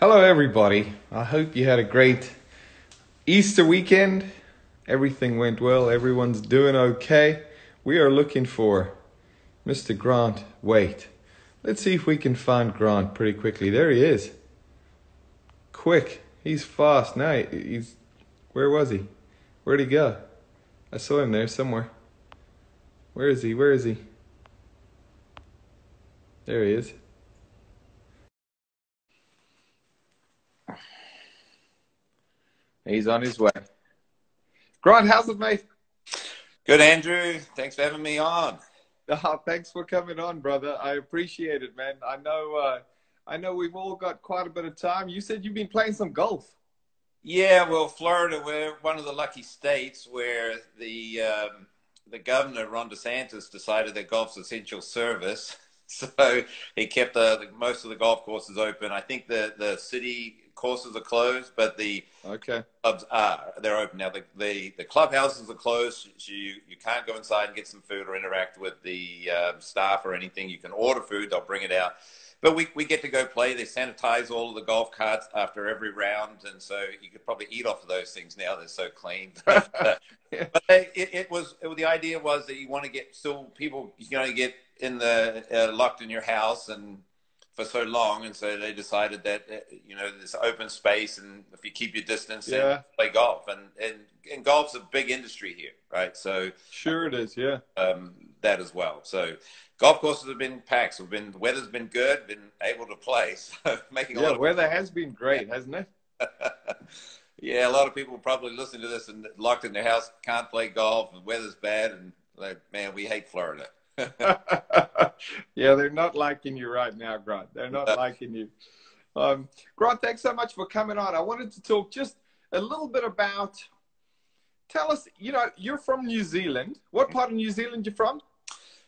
Hello, everybody. I hope you had a great Easter weekend. Everything went well. Everyone's doing okay. We are looking for Mr. Grant Waite. Let's see if we can find Grant pretty quickly. There he is. Quick. He's fast. Now he's. Where was he? Where'd he go? I saw him there somewhere. Where is he? Where is he? There he is. He's on his way. Grant, how's it, mate? Good, Andrew. Thanks for having me on. Oh, thanks for coming on, brother. I appreciate it, man. I know, uh, I know we've all got quite a bit of time. You said you've been playing some golf. Yeah, well, Florida, we're one of the lucky states where the um, the governor Ron DeSantis decided that golf's essential service, so he kept the, the, most of the golf courses open. I think the the city courses are closed, but the okay clubs are they're open now. The the, the clubhouses are closed. So you you can't go inside and get some food or interact with the um, staff or anything. You can order food; they'll bring it out. But we, we get to go play. They sanitize all of the golf carts after every round, and so you could probably eat off of those things now. They're so clean. but it, it, was it, the idea was that you want to get still people you know get in the uh, locked in your house and for so long, and so they decided that uh, you know this open space, and if you keep your distance, yeah. and play golf, and, and and golf's a big industry here, right? So sure it is, yeah. Um, that as well. So golf courses have been packed. So been the weather's been good, been able to play. So making a yeah, lot of weather has been great, hasn't it? yeah, a lot of people probably listen to this and locked in their house, can't play golf, the weather's bad, and like, man, we hate Florida. yeah, they're not liking you right now, Grant. They're not liking you. Um, Grant, thanks so much for coming on. I wanted to talk just a little bit about. Tell us, you know, you're from New Zealand. What part of New Zealand you from?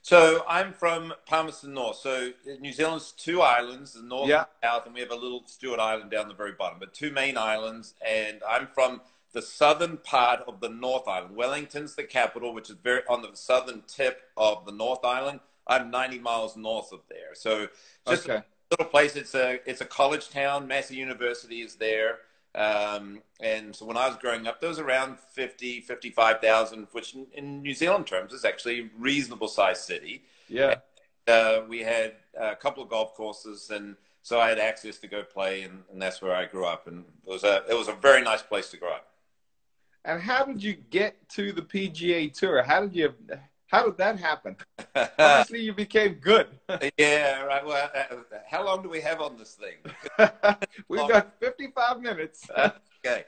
So I'm from Palmerston North. So New Zealand's two islands, the north yeah. and south, and we have a little Stewart Island down the very bottom, but two main islands. And I'm from the southern part of the North Island. Wellington's the capital, which is very on the southern tip of the North Island. I'm 90 miles north of there, so just okay. a little place. It's a it's a college town. Massey University is there, um, and so when I was growing up, there was around 50, 55,000, which in, in, New Zealand terms is actually a reasonable sized city. Yeah, and, uh, we had a couple of golf courses and so I had access to go play, and, and, that's where I grew up. And it was a it was a very nice place to grow up. And how did you get to the PGA Tour? How did you? How did that happen? Obviously, you became good. yeah, right. Well, uh, how long do we have on this thing? We've got 55 minutes. okay.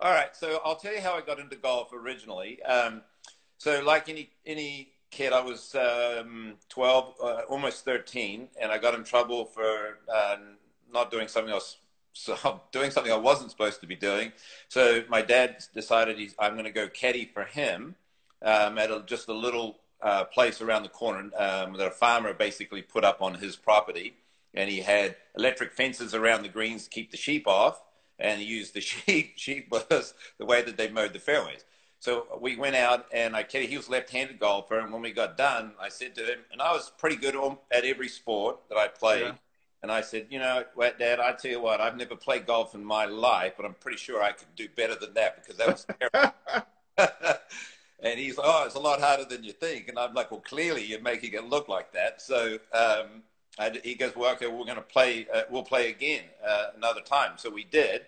All right. So I'll tell you how I got into golf originally. Um, so, like any any kid, I was um, 12, uh, almost 13, and I got in trouble for uh, not doing something else so I'm doing something I wasn't supposed to be doing. So my dad decided he's, I'm going to go caddy for him um, at a, just a little uh, place around the corner um, that a farmer basically put up on his property. And he had electric fences around the greens to keep the sheep off. And he used the sheep. Sheep was the way that they mowed the fairways. So we went out and I caddy. He was left-handed golfer. And when we got done, I said to him, and I was pretty good at every sport that I played. Yeah. And I said, you know, what, Dad, I tell you what, I've never played golf in my life, but I'm pretty sure I could do better than that because that was terrible. and he's like, oh, it's a lot harder than you think. And I'm like, well, clearly you're making it look like that. So um, I, he goes, well, okay, we're going to play, uh, we'll play again uh, another time. So we did.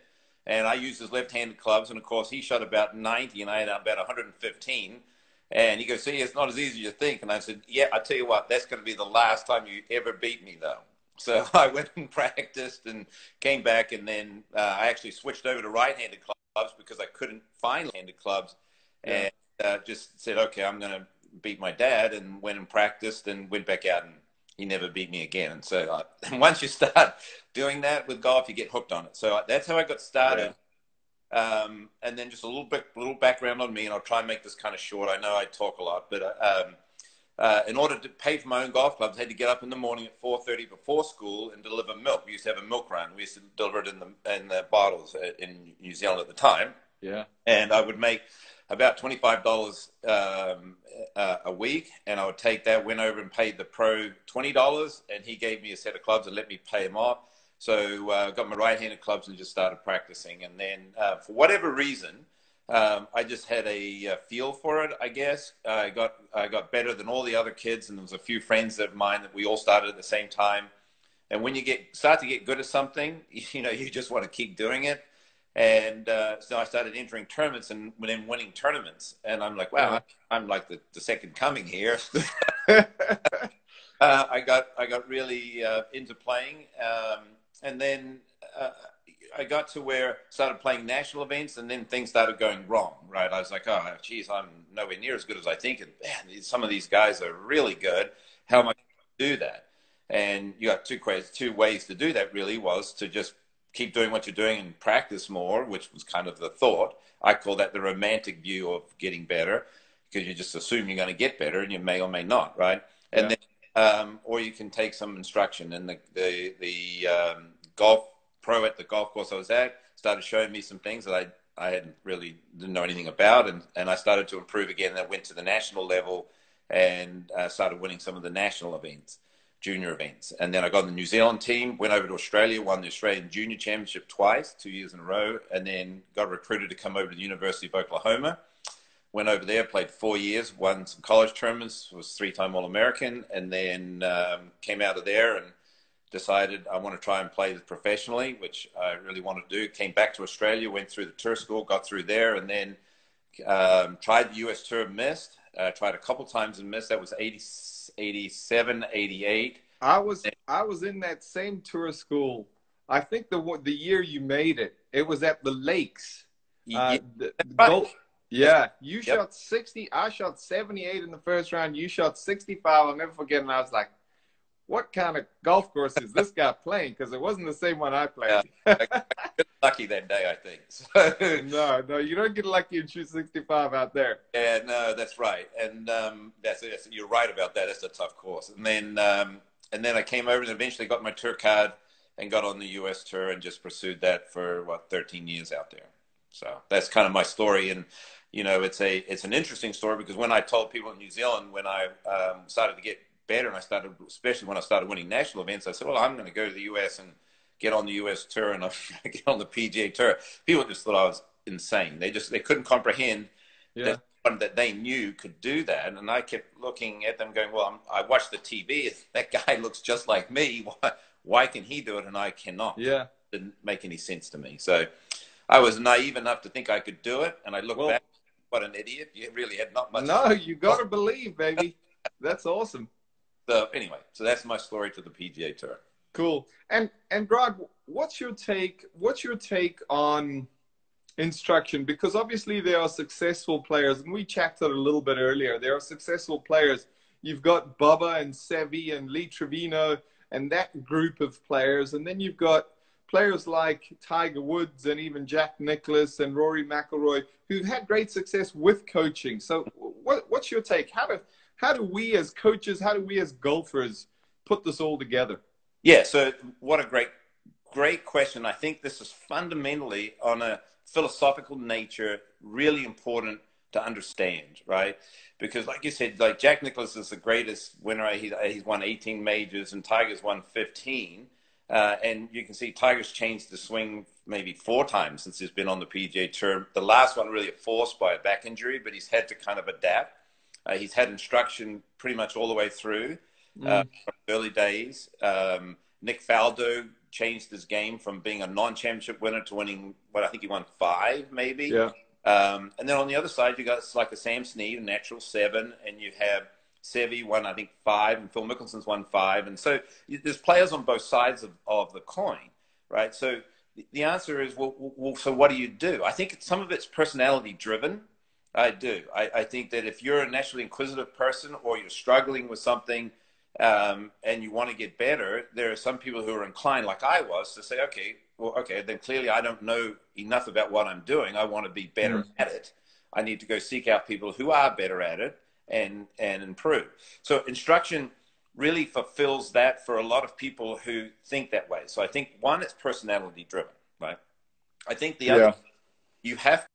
And I used his left-handed clubs. And of course, he shot about 90 and I had about 115. And he goes, see, it's not as easy as you think. And I said, yeah, I tell you what, that's going to be the last time you ever beat me, though. So I went and practiced and came back, and then uh, I actually switched over to right-handed clubs because I couldn't find handed clubs, yeah. and uh, just said, okay, I'm going to beat my dad, and went and practiced and went back out, and he never beat me again. And so uh, once you start doing that with golf, you get hooked on it. So uh, that's how I got started. Yeah. Um, and then just a little bit, little background on me, and I'll try and make this kind of short. I know I talk a lot, but uh, um, uh, in order to pay for my own golf clubs, I had to get up in the morning at 4.30 before school and deliver milk. We used to have a milk run. We used to deliver it in the, in the bottles uh, in New Zealand at the time. Yeah. And I would make about $25 um, uh, a week. And I would take that, went over and paid the pro $20. And he gave me a set of clubs and let me pay him off. So I uh, got my right-handed clubs and just started practicing. And then uh, for whatever reason, um, I just had a, a, feel for it. I guess I got I got better than all the other kids, and there was a few friends of mine that we all started at the same time. And when you get start to get good at something, you know you just want to keep doing it. And uh, so I started entering tournaments and then winning tournaments. And I'm like, wow, I'm like the, the second coming here. uh, I got I got really uh, into playing, um, and then uh, I got to where I started playing national events, and then things started going wrong. Right, I was like, oh, geez, I'm nowhere near as good as I think. And man, some of these guys are really good. How am I going to do that? And you got two ways. Two ways to do that really was to just keep doing what you're doing and practice more, which was kind of the thought. I call that the romantic view of getting better because you just assume you're going to get better and you may or may not, right? And yeah. then, um, or you can take some instruction. And the the the um, golf pro at the golf course I was at started showing me some things that I I hadn't really didn't know anything about, and and I started to improve again. I went to the national level and uh, started winning some of the national events junior events. And then I got the New Zealand team, went over to Australia, won the Australian Junior Championship twice, two years in a row, and then got recruited to come over to the University of Oklahoma. Went over there, played four years, won some college tournaments, was three-time All-American, and then um, came out of there and decided I want to try and play professionally, which I really wanted to do. Came back to Australia, went through the tour school, got through there, and then um, tried the US tour, missed. Uh, tried a couple times and missed. That was 80, 87, 88. I was I was in that same tour school. I think the the year you made it, it was at the Lakes. Uh, the, the yeah, you yep. shot 60. I shot 78 in the first round. You shot 65. I'll never forget. And I was like, what kind of golf course is this guy playing? Because it wasn't the same one I played. Yeah. lucky that day, I think. So, no, no, you don't get lucky and shoot 65 out there. Yeah, no, that's right. And um, that's, that's, you're right about that. That's a tough course. And then, um, and then I came over and eventually got my tour card and got on the U.S. tour and just pursued that for what 13 years out there. So that's kind of my story. And you know, it's a it's an interesting story because when I told people in New Zealand when I um, started to get better, and I started, especially when I started winning national events, I said, well, I'm going to go to the U.S. and get on the U.S. tour and i get on the PGA tour. People just thought I was insane. They just they couldn't comprehend yeah. that one that they knew could do that. And I kept looking at them, going, well, I'm, i watched the TV. That guy looks just like me. Why, why can he do it and I cannot? Yeah, it didn't make any sense to me. So I was naive enough to think I could do it, and I look well, back. What an idiot! You really had not much. No, you got to believe, baby. That's awesome. So anyway, so that's my story to the PGA Tour. Cool. And and Grant, what's your take? What's your take on instruction? Because obviously there are successful players, and we chatted a little bit earlier. There are successful players. You've got Bubba and Seve and Lee Trevino and that group of players, and then you've got players like Tiger Woods and even Jack Nicklaus and Rory McIlroy who've had great success with coaching. So, what, what's your take? How do how do we as coaches, how do we as golfers put this all together? Yeah, so what a great, great question. I think this is fundamentally on a philosophical nature, really important to understand, right? Because, like you said, like Jack Nicklaus is the greatest winner. He, he's won 18 majors, and Tiger's won 15. Uh, and you can see Tiger's changed the swing maybe four times since he's been on the PGA Tour. The last one really forced by a back injury, but he's had to kind of adapt. Uh, he's had instruction pretty much all the way through uh, mm. from early days. Um, Nick Faldo changed his game from being a non-championship winner to winning what I think he won five, maybe. Yeah. Um, and then on the other side, you got like a Sam Snead, a natural seven, and you have Seve won I think five, and Phil Mickelson's won five, and so there's players on both sides of, of the coin, right? So the answer is, well, well, so what do you do? I think some of it's personality driven. I do. I, I, think that if you're a naturally inquisitive person or you're struggling with something um, and you want to get better, there are some people who are inclined, like I was, to say, okay, well, okay, then clearly I don't know enough about what I'm doing. I want to be better mm. at it. I need to go seek out people who are better at it and and improve. So instruction really fulfills that for a lot of people who think that way. So I think one, it's personality driven, right? I think the yeah. other, you have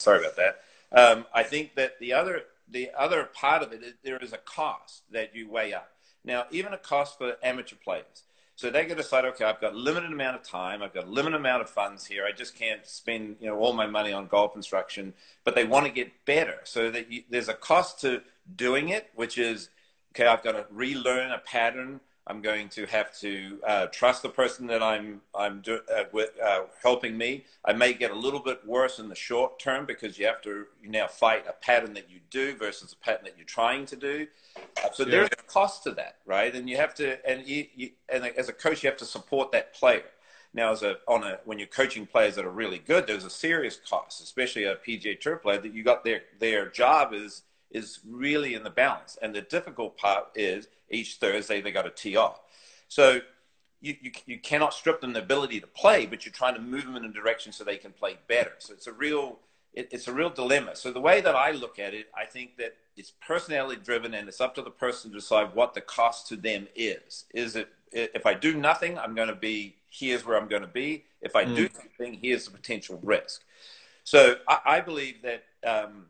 Sorry about that. Um, I think that the other the other part of it is there is a cost that you weigh up, Now, even a cost for amateur players. So they can decide, okay, I've got a limited amount of time, I've got a limited amount of funds here. I just can't spend, you know, all my money on golf instruction. But they want to get better, so that you, there's a cost to doing it, which is, okay, I've got to relearn a pattern I'm going to have to uh, trust the person that I'm I'm do, uh, with, uh, helping me. I may get a little bit worse in the short term because you have to you now fight a pattern that you do versus a pattern that you're trying to do. Uh, so yeah. there's a cost to that, right? And you have to and you, you, and as a coach, you have to support that player. Now, as a on a when you're coaching players that are really good, there's a serious cost, especially a PGA Tour player that you got their their job is is really in the balance. And the difficult part is each Thursday they got to tee off. So you, you, you cannot strip them the ability to play, but you're trying to move them in a direction so they can play better. So it's a real it, it's a real dilemma. So the way that I look at it, I think that it's personality driven, and it's up to the person to decide what the cost to them is. Is it if I do nothing, I'm going to be here's where I'm going to be. If I mm. do something, here's the potential risk. So I, I believe that um,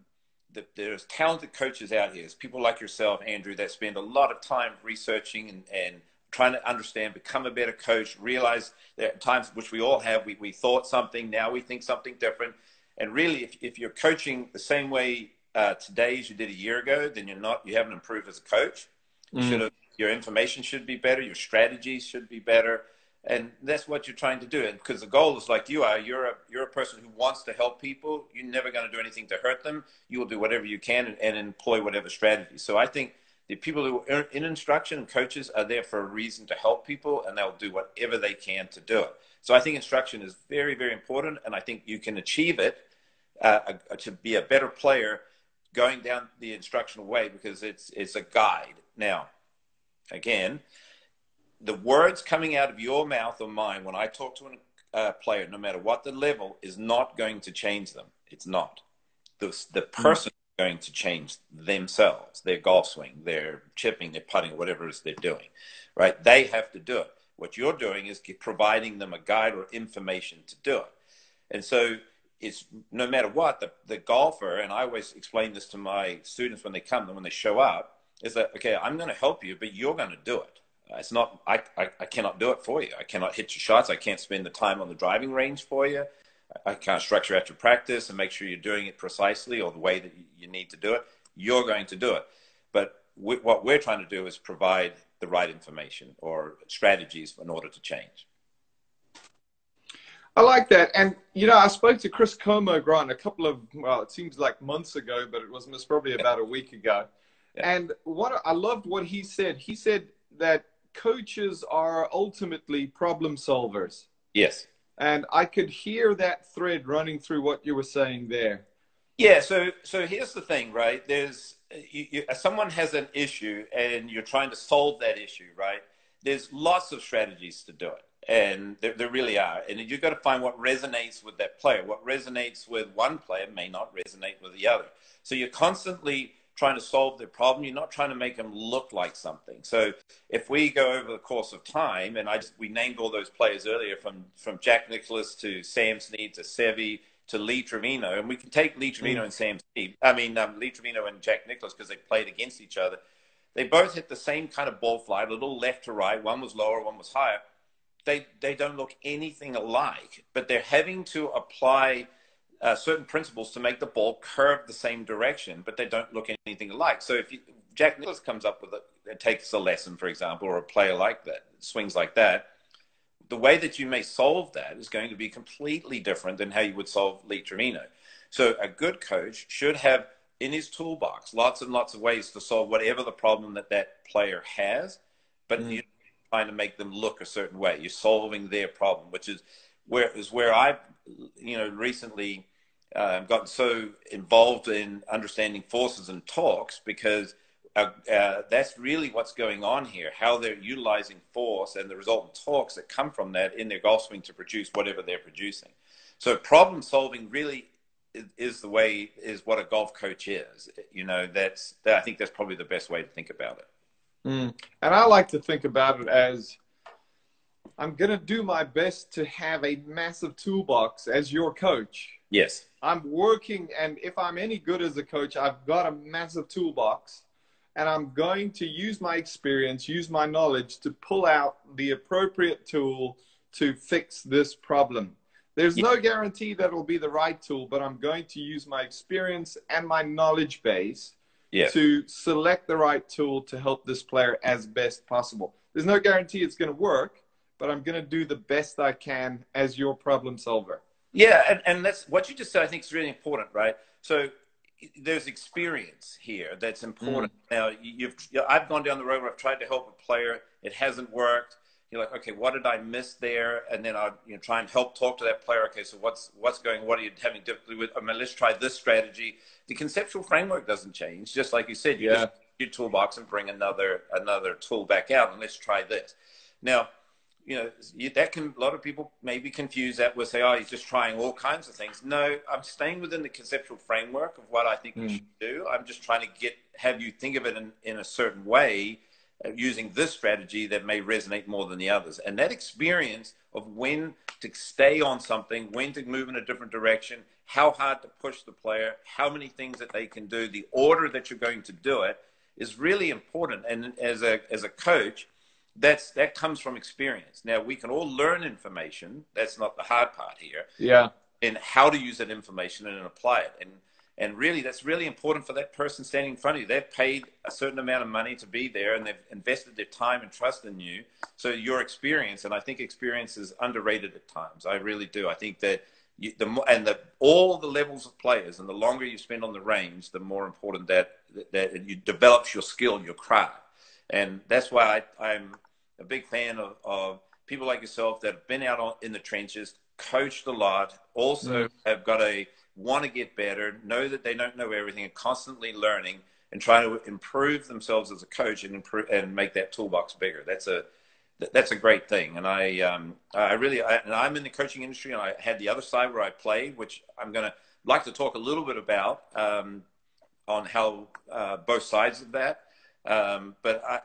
the, there's talented coaches out here. There's people like yourself, Andrew, that spend a lot of time researching and, and trying to understand, become a better coach, realize there are times which we all have, we, we thought something, now we think something different. And really, if, if you're coaching the same way uh, today as you did a year ago, then you're not, you haven't improved as a coach. You mm. should have, your information should be better, your strategies should be better and that's what you're trying to do. And because the goal is like you are you're a you're a person who wants to help people. You're never going to do anything to hurt them. You will do whatever you can and, and employ whatever strategy. So i think the people who are in instruction and coaches are there for a reason to help people and they'll do whatever they can to do it. So i think instruction is very very important and i think you can achieve it uh, to be a better player going down the instructional way because it's it's a guide. Now again the words coming out of your mouth or mine when I talk to a uh, player, no matter what the level, is not going to change them. It's not. The, the hmm. person mm. is going to change themselves, their golf swing, their chipping, their putting, whatever it is they're doing, right? They have to do it. What you're doing is providing them a guide or information to do it. And so it's no matter what, the, the golfer, and I always explain this to my students when they come, when they show up, is that, okay, I'm going to help you, but you're going to do it it's not, I, I, I, cannot do it for you. I cannot hit your shots. I can't spend the time on the driving range for you. I can't structure out your practice and make sure you're doing it precisely or the way that you need to do it. You're going to do it. But we, what we're trying to do is provide the right information or strategies in order to change. I like that. And, you know, I spoke to Chris Como, Grant, a couple of, well, it seems like months ago, but it was probably about a week ago. Yeah. And what I loved what he said. He said that coaches are ultimately problem solvers. Yes. And I could hear that thread running through what you were saying there. Yeah. So, so here's the thing, right? There's you, you, uh, someone has an issue and you're trying to solve that issue, right? There's lots of strategies to do it. And there, there really are. And you've got to find what resonates with that player. What resonates with one player may not resonate with the other. So you're constantly trying to solve their problem. You're not trying to make them look like something. So if we go over the course of time, and I just, we named all those players earlier from from Jack Nicklaus to Sam Snead to Seve to Lee Trevino, and we can take Lee Trevino mm. and Sam Snead. I mean um, Lee Trevino and Jack Nicklaus because they played against each other. They both hit the same kind of ball flight, a little left to right. One was lower, one was higher. They they don't look anything alike, but they're having to apply uh, certain principles to make the ball curve the same direction, but they don't look anything alike. So if you, Jack Nicklaus comes up with it, takes a lesson, for example, or a player like that, swings like that, the way that you may solve that is going to be completely different than how you would solve Lee Trevino. So a good coach should have in his toolbox lots and lots of ways to solve whatever the problem that that player has, but mm. you're trying to make them look a certain way. You're solving their problem, which is where is where I've you know recently uh, gotten so involved in understanding forces and torques because uh, uh, that's really what's going on here. How they're utilizing force and the resultant torques that come from that in their golf swing to produce whatever they're producing. So problem solving really is, is the way is what a golf coach is. You know, that's that, I think that's probably the best way to think about it. Mm. And I like to think about it as I'm going to do my best to have a massive toolbox as your coach. Yes. I'm working, and if I'm any good as a coach, I've got a massive toolbox, and I'm going to use my experience, use my knowledge to pull out the appropriate tool to fix this problem. There's no guarantee that it'll be the right tool, but I'm going to use my experience and my knowledge base to select the right tool to help this player as best possible. There's no guarantee it's going to work, but I'm going to do the best I can as your problem solver. Yeah, and, and that's what you just said. I think is really important, right? So there's experience here that's important. Mm. Now, you've I've gone down the road where I've tried to help a player, it hasn't worked. You're like, okay, what did I miss there? And then I you know try and help talk to that player. Okay, so what's what's going? What are you having difficulty with? I mean, let's try this strategy. The conceptual framework doesn't change, just like you said. You yeah. just your toolbox and bring another another tool back out, and let's try this. Now, you know that can a lot of people maybe confuse that with say oh he's just trying all kinds of things. No i'm staying within the conceptual framework of what i think mm. we should do. I'm just trying to get have you think of it in, in a certain way uh, using this strategy that may resonate more than the others. And that experience of when to stay on something when to move in a different direction how hard to push the player how many things that they can do the order that you're going to do it is really important. And as a as a coach that's that comes from experience. Now we can all learn information. That's not the hard part here. Yeah. And how to use that information and apply it. And and really that's really important for that person standing in front of you. They've paid a certain amount of money to be there and they've invested their time and trust in you. So your experience, and I think experience is underrated at times. I really do. I think that you, the and the all the levels of players and the longer you spend on the range, the more important that that you develops your skill, your craft. And that's why I, I'm a big fan of, of people like yourself that have been out on, in the trenches, coached a lot, also mm. have got a want to get better, know that they don't know everything, and constantly learning and trying to improve themselves as a coach and improve and make that toolbox bigger. That's a that's a great thing, and I um, I really I, and I'm in the coaching industry, and I had the other side where I played, which I'm gonna like to talk a little bit about um, on how uh, both sides of that. Um, but I,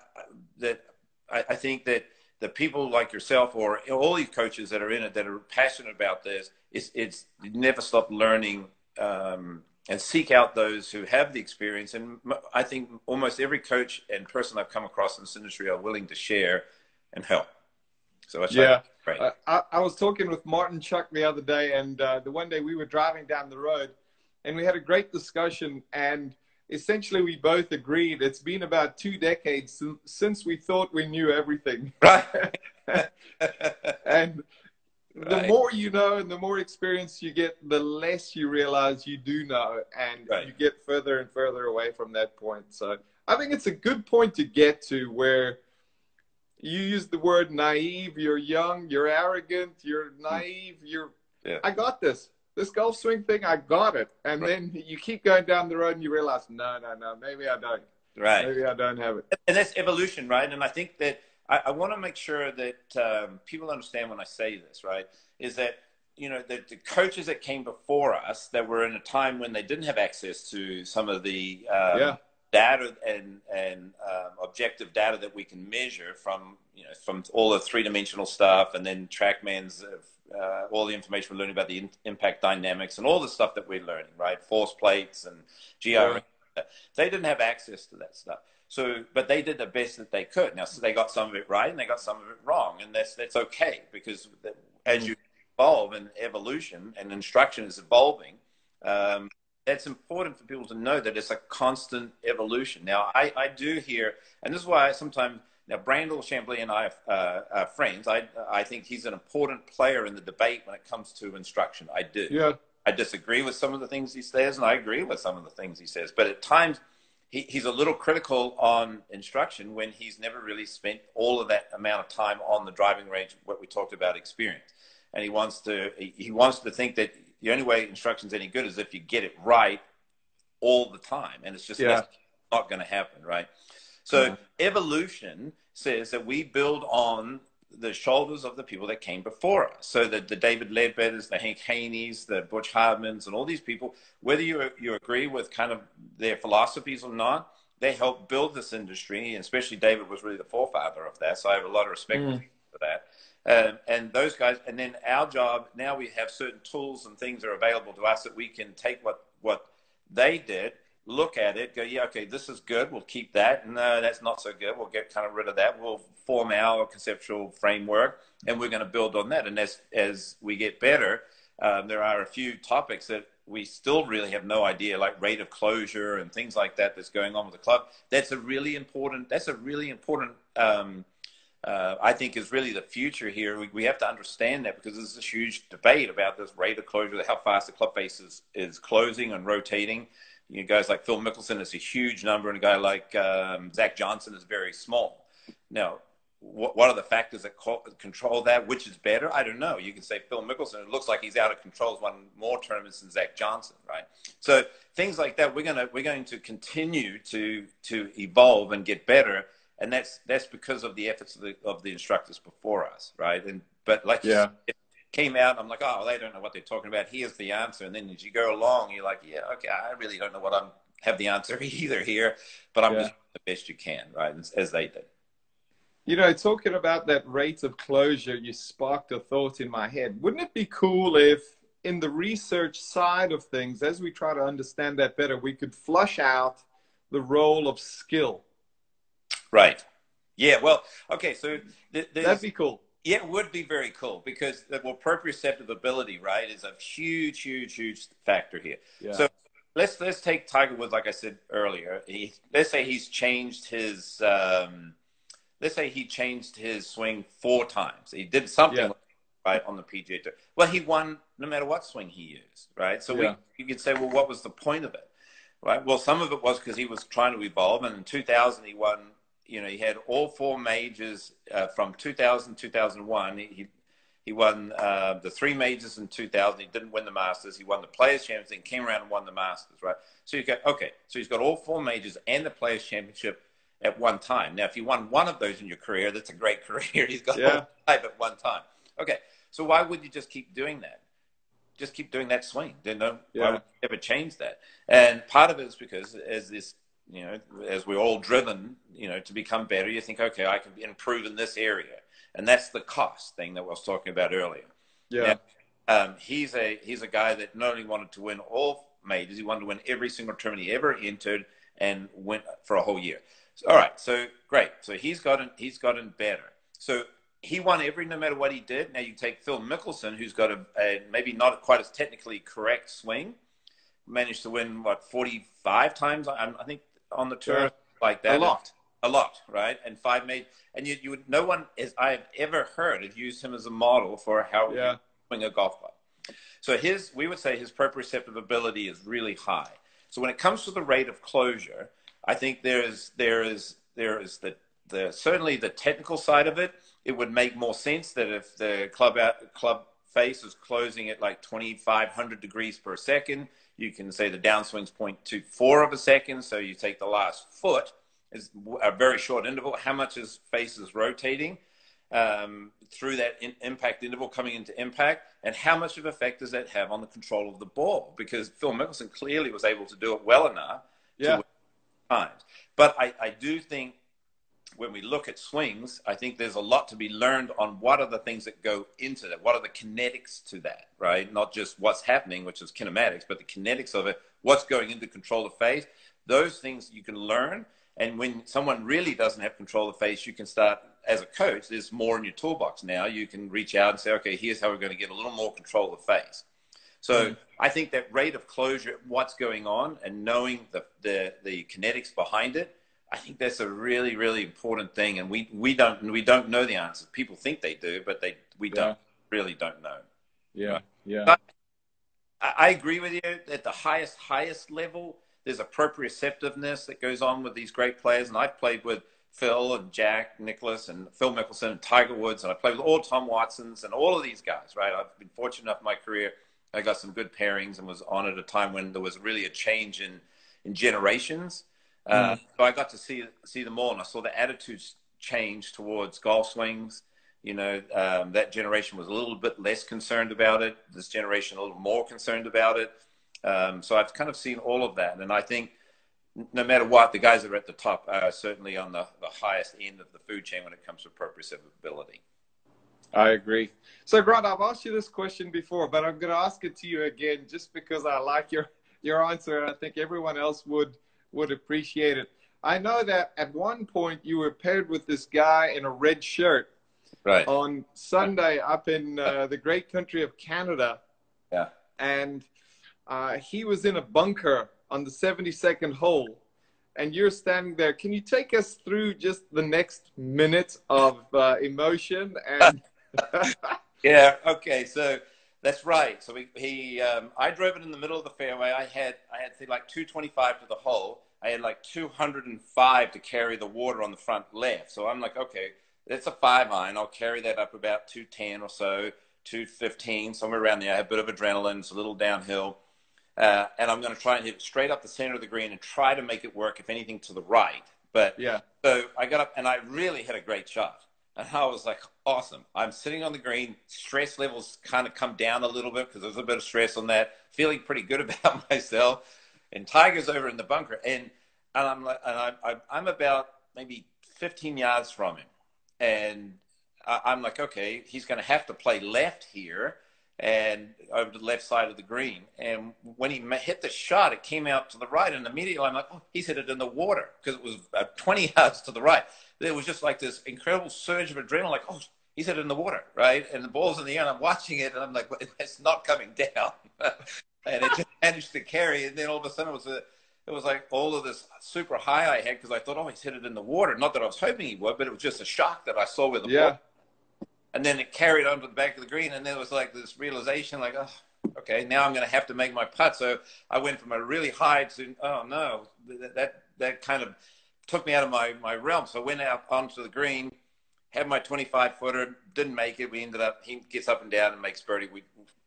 that I, I think that the people like yourself or all these coaches that are in it that are passionate about this, it's, it's never stop learning um, and seek out those who have the experience. And I think almost every coach and person I've come across in this industry are willing to share and help. So that's yeah. Great. I, I, was talking with Martin Chuck the other day, and uh, the one day we were driving down the road, and we had a great discussion. And essentially we both agreed it's been about two decades since we thought we knew everything. Right. and the right. more you know and the more experience you get, the less you realize you do know, and right. you get further and further away from that point. So I think it's a good point to get to where you use the word naive, you're young, you're arrogant, you're hmm. naive, you're, yeah. I got this this golf swing thing, I got it. And right. then you keep going down the road and you realize, no, no, no, maybe I don't. Right. Maybe I don't have it. And that's evolution, right? And I think that I, I want to make sure that um, people understand when I say this, right? Is that you know the, the, coaches that came before us that were in a time when they didn't have access to some of the um, yeah. data and and um, objective data that we can measure from you know from all the three dimensional stuff and then TrackMan's uh, all the information we're learning about the in- impact dynamics and all the stuff that we're learning, right? Force plates and GR. Yeah. They didn't have access to that stuff. So, but they did the best that they could. Now, so they got some of it right and they got some of it wrong, and that's that's okay because as you evolve and evolution and instruction is evolving, um, that's important for people to know that it's a constant evolution. Now, I, I do hear, and this is why I sometimes now, Brandel Chamblee and I uh, are friends. I, I think he's an important player in the debate when it comes to instruction. I do. Yeah. I disagree with some of the things he says, and I agree with some of the things he says. But at times, he, he's a little critical on instruction when he's never really spent all of that amount of time on the driving range, what we talked about experience. And he wants to he wants to think that the only way instruction is any good is if you get it right all the time, and it's just yeah. not going to happen, right? So yeah. evolution says that we build on the shoulders of the people that came before us. So the, the David Leadbetters, the Hank Haney's, the Butch Harmons, and all these people, whether you, you agree with kind of their philosophies or not, they helped build this industry. And especially David was really the forefather of that. So I have a lot of respect mm. for that. Um, and those guys, and then our job, now we have certain tools and things are available to us that we can take what, what they did look at it, go, yeah, okay, this is good. We'll keep that. No, that's not so good. We'll get kind of rid of that. We'll form our conceptual framework, and we're going to build on that. And as as we get better, um, there are a few topics that we still really have no idea, like rate of closure and things like that that's going on with the club. That's a really important. That's a really important. Um, uh, I think is really the future here. We, we have to understand that because there's this huge debate about this rate of closure, how fast the club face is, is closing and rotating. You know, guys like Phil Mickelson is a huge number, and a guy like um, Zach Johnson is very small. Now, what, what are the factors that co- control that? Which is better? I don't know. You can say Phil Mickelson. It looks like he's out of control. He's won more tournaments than Zach Johnson, right? So things like that, we're gonna we're going to continue to to evolve and get better, and that's that's because of the efforts of the of the instructors before us, right? And but like yeah. Said, came out, I'm like, oh, they don't know what they're talking about. Here's the answer. And then as you go along, you're like, yeah, okay, I really don't know what I'm have the answer either here, but I'm yeah. just the best you can, right? As, as they did. You know, talking about that rate of closure, you sparked a thought in my head. Wouldn't it be cool if, in the research side of things, as we try to understand that better, we could flush out the role of skill? Right. Yeah. Well. Okay. So th- that'd be cool. Yeah, it would be very cool because the well, proprioceptive ability, right, is a huge, huge, huge factor here. Yeah. So let's let's take Tiger Woods, like I said earlier. He, let's say he's changed his. Um, let's say he changed his swing four times. He did something yeah. right on the PGA Tour. Well, he won no matter what swing he used, right? So yeah. we you could say, well, what was the point of it, right? Well, some of it was because he was trying to evolve, and in 2000 he won you know, he had all four majors uh, from 2000 2001. He, he won uh, the three majors in 2000. He didn't win the Masters. He won the Players Championship, came around and won the Masters, right? So you go, okay, so he's got all four majors and the Players Championship at one time. Now, if you won one of those in your career, that's a great career. He's got yeah. five at one time. Okay, so why would you just keep doing that? Just keep doing that swing. Then no, yeah. why would you ever change that? And part of it is because as this you know, as we're all driven, you know, to become better, you think, okay, I can improve in this area, and that's the cost thing that I was talking about earlier. Yeah. Now, um, he's a he's a guy that not only wanted to win all majors, he wanted to win every single tournament he ever entered and went for a whole year. So, all right, so great. So he's gotten he's gotten better. So he won every no matter what he did. Now you take Phil Mickelson, who's got a, a maybe not quite as technically correct swing, managed to win what forty five times. I, I think on the tour yeah. like that. A lot. A lot, right? And five made, and you, you would, no one is I've ever heard have used him as a model for how yeah. swing a golf club. So his, we would say his proprioceptive ability is really high. So when it comes to the rate of closure, I think there is there is there is the the certainly the technical side of it. It would make more sense that if the club out, club face is closing at like 2,500 degrees per second, you can say the downswing's 0.24 of a second. So you take the last foot is a very short interval. How much is face is rotating um, through that in, impact interval coming into impact, and how much of effect does that have on the control of the ball? Because Phil Mickelson clearly was able to do it well enough. Yeah. times, but I, I do think when we look at swings, I think there's a lot to be learned on what are the things that go into that. What are the kinetics to that, right? Not just what's happening, which is kinematics, but the kinetics of it, what's going into control of face. Those things you can learn. And when someone really doesn't have control of face, you can start, as a coach, there's more in your toolbox now. You can reach out and say, okay, here's how we're going to get a little more control of face. So mm. I think that rate of closure, what's going on, and knowing the, the, the kinetics behind it, I think that's a really, really important thing, and we, we don't we don't know the answers. People think they do, but they we yeah. don't really don't know. Yeah, yeah. But I agree with you. At the highest highest level, there's a proprioceptiveness that goes on with these great players, and I've played with Phil and Jack Nicklaus and Phil Mickelson and Tiger Woods, and I played with all Tom Watsons and all of these guys. Right, I've been fortunate enough in my career. I got some good pairings and was on at a time when there was really a change in in generations uh, mm. So I got to see see them all, and I saw the attitudes change towards golf swings. You know, um, that generation was a little bit less concerned about it. This generation a little more concerned about it. Um, so I've kind of seen all of that, and I think no matter what, the guys that are at the top are certainly on the, the highest end of the food chain when it comes to proprioceptibility. I agree. So, Grant, I've asked you this question before, but I'm going to ask it to you again just because I like your your answer. and I think everyone else would would appreciate it. I know that at one point you were paired with this guy in a red shirt. Right. On Sunday up in uh, the great country of Canada. Yeah. And uh, he was in a bunker on the 72nd hole and you're standing there. Can you take us through just the next minute of uh, emotion? And yeah, okay, so that's right. So we, he, um, I drove it in the middle of the fairway. I had, I had say, like 225 to the hole. I had like 205 to carry the water on the front left. So I'm like, okay, that's a five iron. I'll carry that up about 210 or so, 215, somewhere around there. I have a bit of adrenaline. It's a little downhill. Uh, and I'm going to try and hit straight up the center of the green and try to make it work, if anything, to the right. But yeah, so I got up and I really hit a great shot. And I was like, awesome. I'm sitting on the green. Stress levels kind of come down a little bit because there's a bit of stress on that. Feeling pretty good about myself. And Tiger's over in the bunker. And, and I'm like, and I'm I, am about maybe 15 yards from him. And I'm like, okay, he's going to have to play left here and over to the left side of the green. And when he hit the shot, it came out to the right, and immediately I'm like, oh, he's hit it in the water because it was uh, 20 yards to the right. There was just like this incredible surge of adrenaline, like, oh, he's hit it in the water, right? And the ball's in the air, and I'm watching it, and I'm like, it's not coming down. and it just managed to carry, and then all of a sudden it was a, it was like all of this super high I had because I thought, oh, he's hit it in the water. Not that I was hoping he would, but it was just a shock that I saw with the yeah. ball and then it carried on to the back of the green, and there was like this realization, like, oh, okay, now I'm going to have to make my putt. So I went from a really high to, oh no, that that, that kind of took me out of my, my realm. So I went out onto the green, had my 25 footer, didn't make it. We ended up, he gets up and down and makes birdie. We,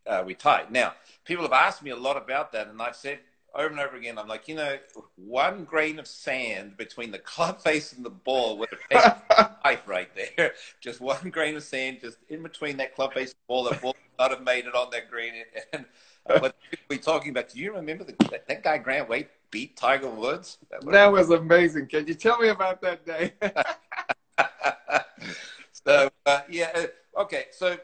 uh, we tied. Now, people have asked me a lot about that, and I've said over and over again, I'm like, you know, one grain of sand between the club face and the ball would have taken life right there. Just one grain of sand, just in between that club face and the ball, that ball would not have made it on that green. And uh, what we talking about? Do you remember the, that, guy Grant Waite beat Tiger Woods? That, that was amazing. Can you tell me about that day? so uh, yeah, uh, okay. So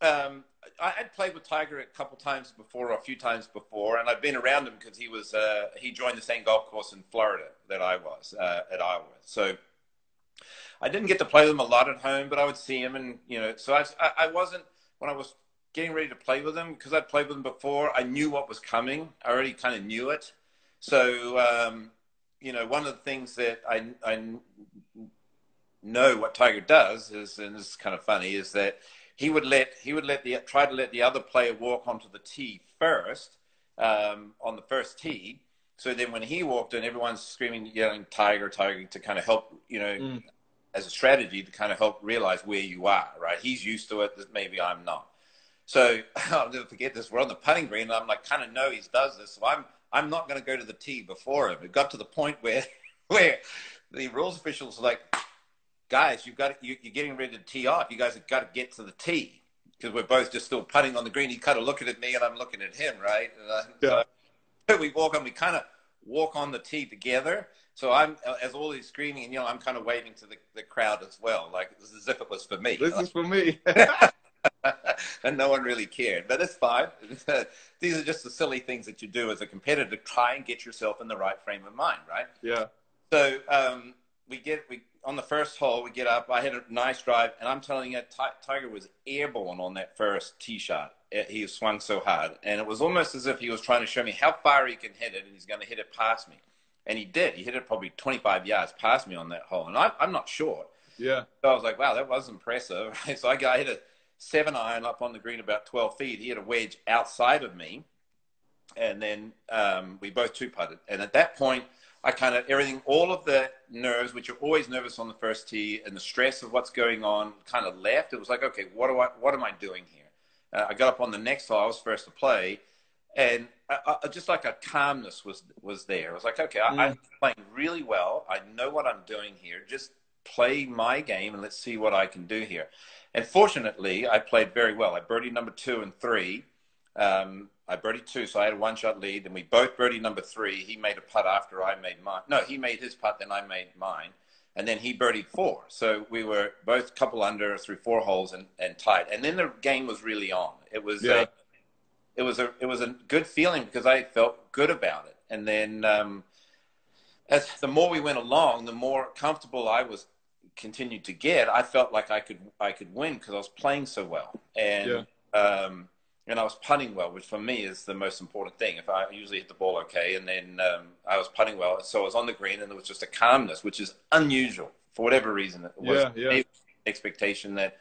um, I had played with Tiger a couple times before, or a few times before, and I've been around him because he was uh, he joined the same golf course in Florida that I was uh, at Isleworth. So I didn't get to play them a lot at home, but I would see him, and you know, so I I wasn't when I was getting ready to play with him because I'd played with him before. I knew what was coming. I already kind of knew it. So um, you know, one of the things that I I know what Tiger does is, and this is kind of funny, is that he would let he would let the try to let the other player walk onto the tee first um, on the first tee. So then when he walked in, everyone's screaming, yelling "Tiger, Tiger" to kind of help you know. Mm. As a strategy to kind of help realize where you are, right? He's used to it, that maybe I'm not. So I'll never forget this. We're on the putting green, and I'm like, kind of know he does this, so I'm I'm not going to go to the tee before him. It got to the point where where the rules officials were like, guys, you've got you, are getting ready to tee off. You guys have got to get to the tee because we're both just still putting on the green. He kind of looking at me and I'm looking at him, right? And uh, yeah. So we walk on. We kind of walk on the tee together. So I'm uh, as all these screaming, and you know, I'm kind of waving to the, the crowd as well, like as if it was for me. This like, is for me. and no one really cared, but it's fine. These are just the silly things that you do as a competitor to try and get yourself in the right frame of mind, right? Yeah. So um, we get we on the first hole, we get up. I had a nice drive, and I'm telling you, Tiger was airborne on that first tee shot. he swung so hard, and it was almost as if he was trying to show me how far he can hit it, and he's going to hit it past me. And he did. He hit it probably 25 yards past me on that hole, and I, am not short. Yeah. So I was like, wow, that was impressive. so I, got, I hit a seven iron up on the green about 12 feet. He had a wedge outside of me, and then um, we both two putted. And at that point – I kind of everything, all of the nerves, which are always nervous on the first tee, and the stress of what's going on, kind of left. It was like, okay, what do I, what am I doing here? Uh, I got up on the next hole. I was first to play, and I, I, just like a calmness was was there. I was like, okay, mm. I, I'm playing really well. I know what I'm doing here. Just play my game, and let's see what I can do here. And fortunately, I played very well. I birdied number two and three. Um, I birdied two, so I had a one shot lead. and we both birdied number three. He made a putt after I made mine. No, he made his putt, then I made mine. And then he birdied four. So we were both couple under through four holes and, and tied. And then the game was really on. It was, yeah. it was a it was a good feeling because I felt good about it. And then um, as the more we went along, the more comfortable I was continued to get. I felt like I could I could win because I was playing so well, and yeah. um, and I was putting well, which for me is the most important thing. If I usually hit the ball okay, and then um, I was putting well, so I was on the green, and there was just a calmness, which is unusual for whatever reason. It was yeah, yeah. expectation that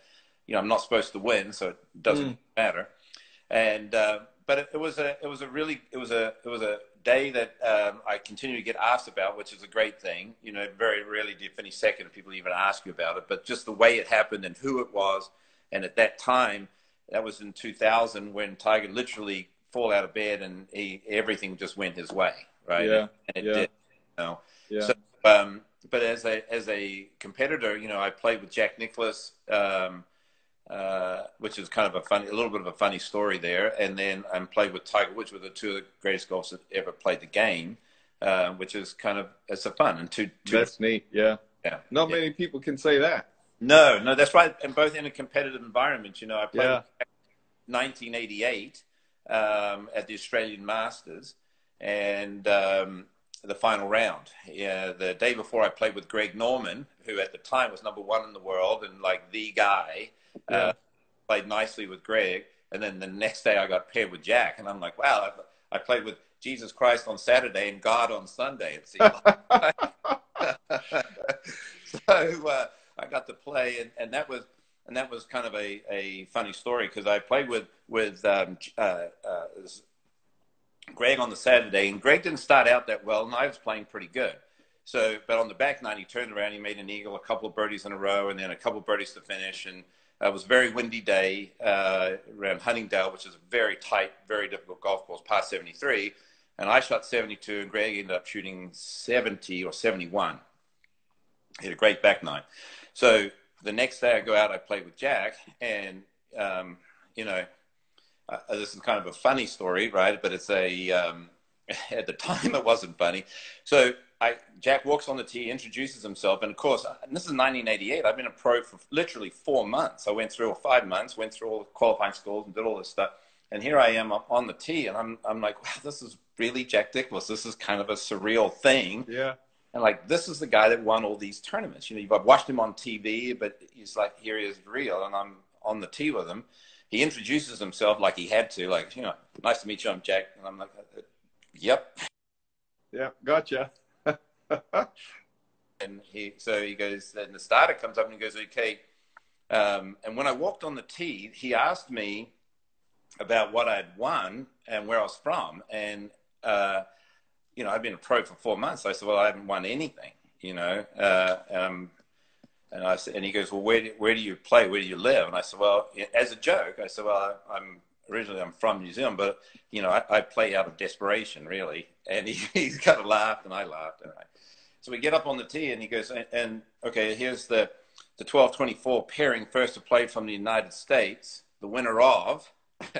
you know I'm not supposed to win, so it doesn't mm. matter. And uh, but it, it, was a it was a really it was a it was a day that um, I continue to get asked about, which is a great thing. You know, very rarely do you finish second if people even ask you about it, but just the way it happened and who it was, and at that time, that was in 2000 when Tiger literally fall out of bed and he everything just went his way, right? Yeah, and it yeah. did. You know? Yeah. So, um, but as a as a competitor, you know, I played with Jack Nicklaus. Um, uh, which is kind of a funny, a little bit of a funny story there. And then I played with Tiger Woods, with the two of the greatest golfers that ever played the game, uh, which is kind of it's a fun and two. two that's neat. Yeah, yeah. Not yeah. many people can say that. No, no, that's right. And both in a competitive environment. You know, I played yeah. 1988 um, at the Australian Masters, and um, the final round. Yeah, the day before I played with Greg Norman, who at the time was number one in the world and like the guy yeah. uh, played nicely with Greg. And then the next day I got paired with Jack. And I'm like, wow, I, I played with Jesus Christ on Saturday and God on Sunday, it seemed like. so uh, I got to play, and, and that was and that was kind of a, a funny story because I played with with um, uh, uh, Greg on the Saturday, and Greg didn't start out that well, and I was playing pretty good. So, but on the back nine, he turned around, he made an eagle, a couple of birdies in a row, and then a couple of birdies to finish, and it was a very windy day uh, around Huntingdale, which is a very tight, very difficult golf course, past 73. And I shot 72, and Greg ended up shooting 70 or 71. He had a great back nine. So the next day I go out, I play with Jack, and, um, you know, uh, this is kind of a funny story, right? But it's a, um, at the time it wasn't funny. So I, Jack walks on the tee, introduces himself, and of course, and this is 1988. I've been a pro for literally four months. I went through or five months, went through all the qualifying schools and did all this stuff. And here I am on the tee, and I'm I'm like, wow, this is really Jack Nicklaus. This is kind of a surreal thing. Yeah. And like, this is the guy that won all these tournaments. You know, you've watched him on TV, but he's like, here he is real, and I'm on the tee with him. He introduces himself like he had to, like, you know, nice to meet you, I'm Jack, and I'm like, yep. Yeah, gotcha. and he, so he goes, then the starter comes up and he goes, okay. Um, and when I walked on the tee, he asked me about what I'd won and where I was from. And, uh, you know, I've been a pro for four months. I said, well, I haven't won anything, you know. Uh, um, and I said, and he goes, well, where do, where do you play? Where do you live? And I said, well, as a joke, I said, well, I, am originally I'm from New Zealand, but you know, I, I play out of desperation, really. And he, he kind of laughed, and I laughed. And I, so we get up on the tee, and he goes, and, and okay, here's the the 12-24 pairing first to play from the United States, the winner of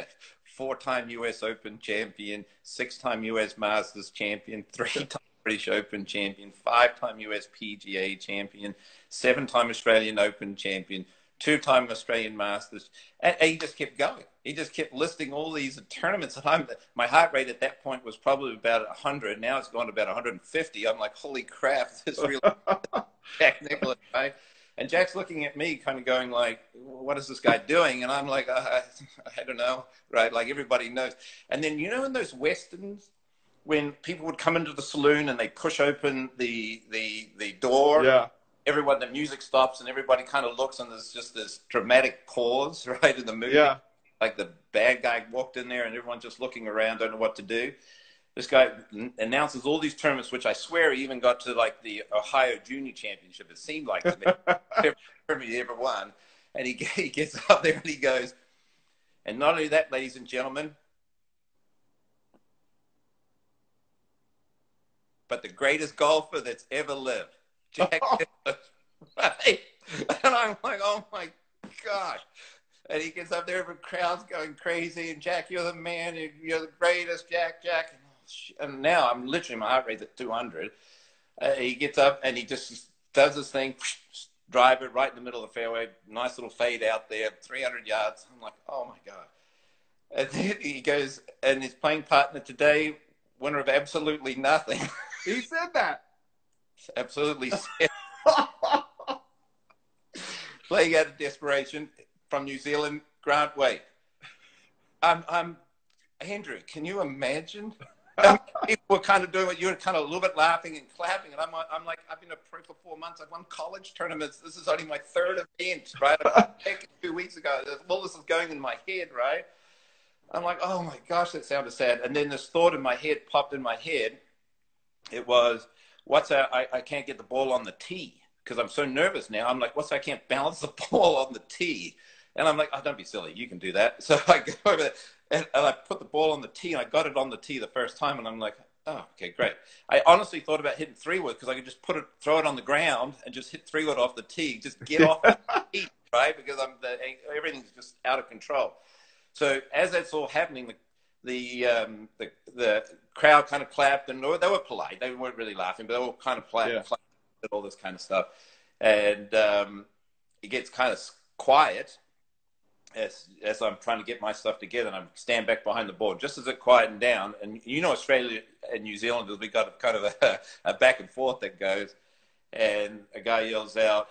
four-time U.S. Open champion, six-time U.S. Masters champion, three-time British Open champion, five-time U.S. PGA champion, seven-time Australian Open champion, two-time Australian Masters, and, and, he just kept going. He just kept listing all these tournaments. And I'm, my heart rate at that point was probably about 100. Now it's gone to about 150. I'm like, holy crap, this really Jack Nicklaus, right? And Jack's looking at me, kind of going like, "What is this guy doing?" And I'm like, uh, "I don't know, right?" Like everybody knows. And then you know, in those westerns, when people would come into the saloon and they push open the the the door, yeah everyone, the music stops and everybody kind of looks and there's just this dramatic pause, right, in the movie. Yeah. Like the bad guy walked in there and everyone's just looking around, don't know what to do. This guy announces all these tournaments, which I swear he even got to like the Ohio Junior Championship. It seemed like every he ever won. And he, he gets up there and he goes, and not only that, ladies and gentlemen, but the greatest golfer that's ever lived. Jack right? And I'm like, oh my gosh. And he gets up there, the crowd's going crazy. And Jack, you're the man. You're the greatest, Jack, Jack. And now I'm literally, my heart rate's at 200. Uh, he gets up and he just does this thing, drive it right in the middle of the fairway. Nice little fade out there, 300 yards. I'm like, oh my God. And then he goes, and his playing partner today, winner of absolutely nothing. he said that. absolutely playing out of desperation from New Zealand, Grant Waite. I'm, um, I'm, um, Andrew, can you imagine? Um, people were kind of doing what you were kind of a little bit laughing and clapping. And I'm, I'm like, I've been a pro for four months. I've won college tournaments. This is only my third event, right? two weeks ago. All this is going in my head, right? I'm like, oh my gosh, that sounded sad. And then this thought in my head popped in my head. It was, what's that? I, I can't get the ball on the tee because I'm so nervous now. I'm like, what's that? I can't balance the ball on the tee. And I'm like, oh, don't be silly. You can do that. So I go over and, and I put the ball on the tee and I got it on the tee the first time. And I'm like, oh, okay, great. I honestly thought about hitting three wood because I could just put it, throw it on the ground and just hit three wood off the tee. Just get off the tee, right? Because I'm the, everything's just out of control. So as that's all happening, the the um, the, the crowd kind of clapped and they were polite. They weren't really laughing, but they were kind of clapping, yeah. all this kind of stuff. And um, it gets kind of quiet as as I'm trying to get my stuff together, and I stand back behind the board just as it quieted down. And you know, Australia and New Zealand, we got a, kind of a, a, back and forth that goes, and a guy yells out,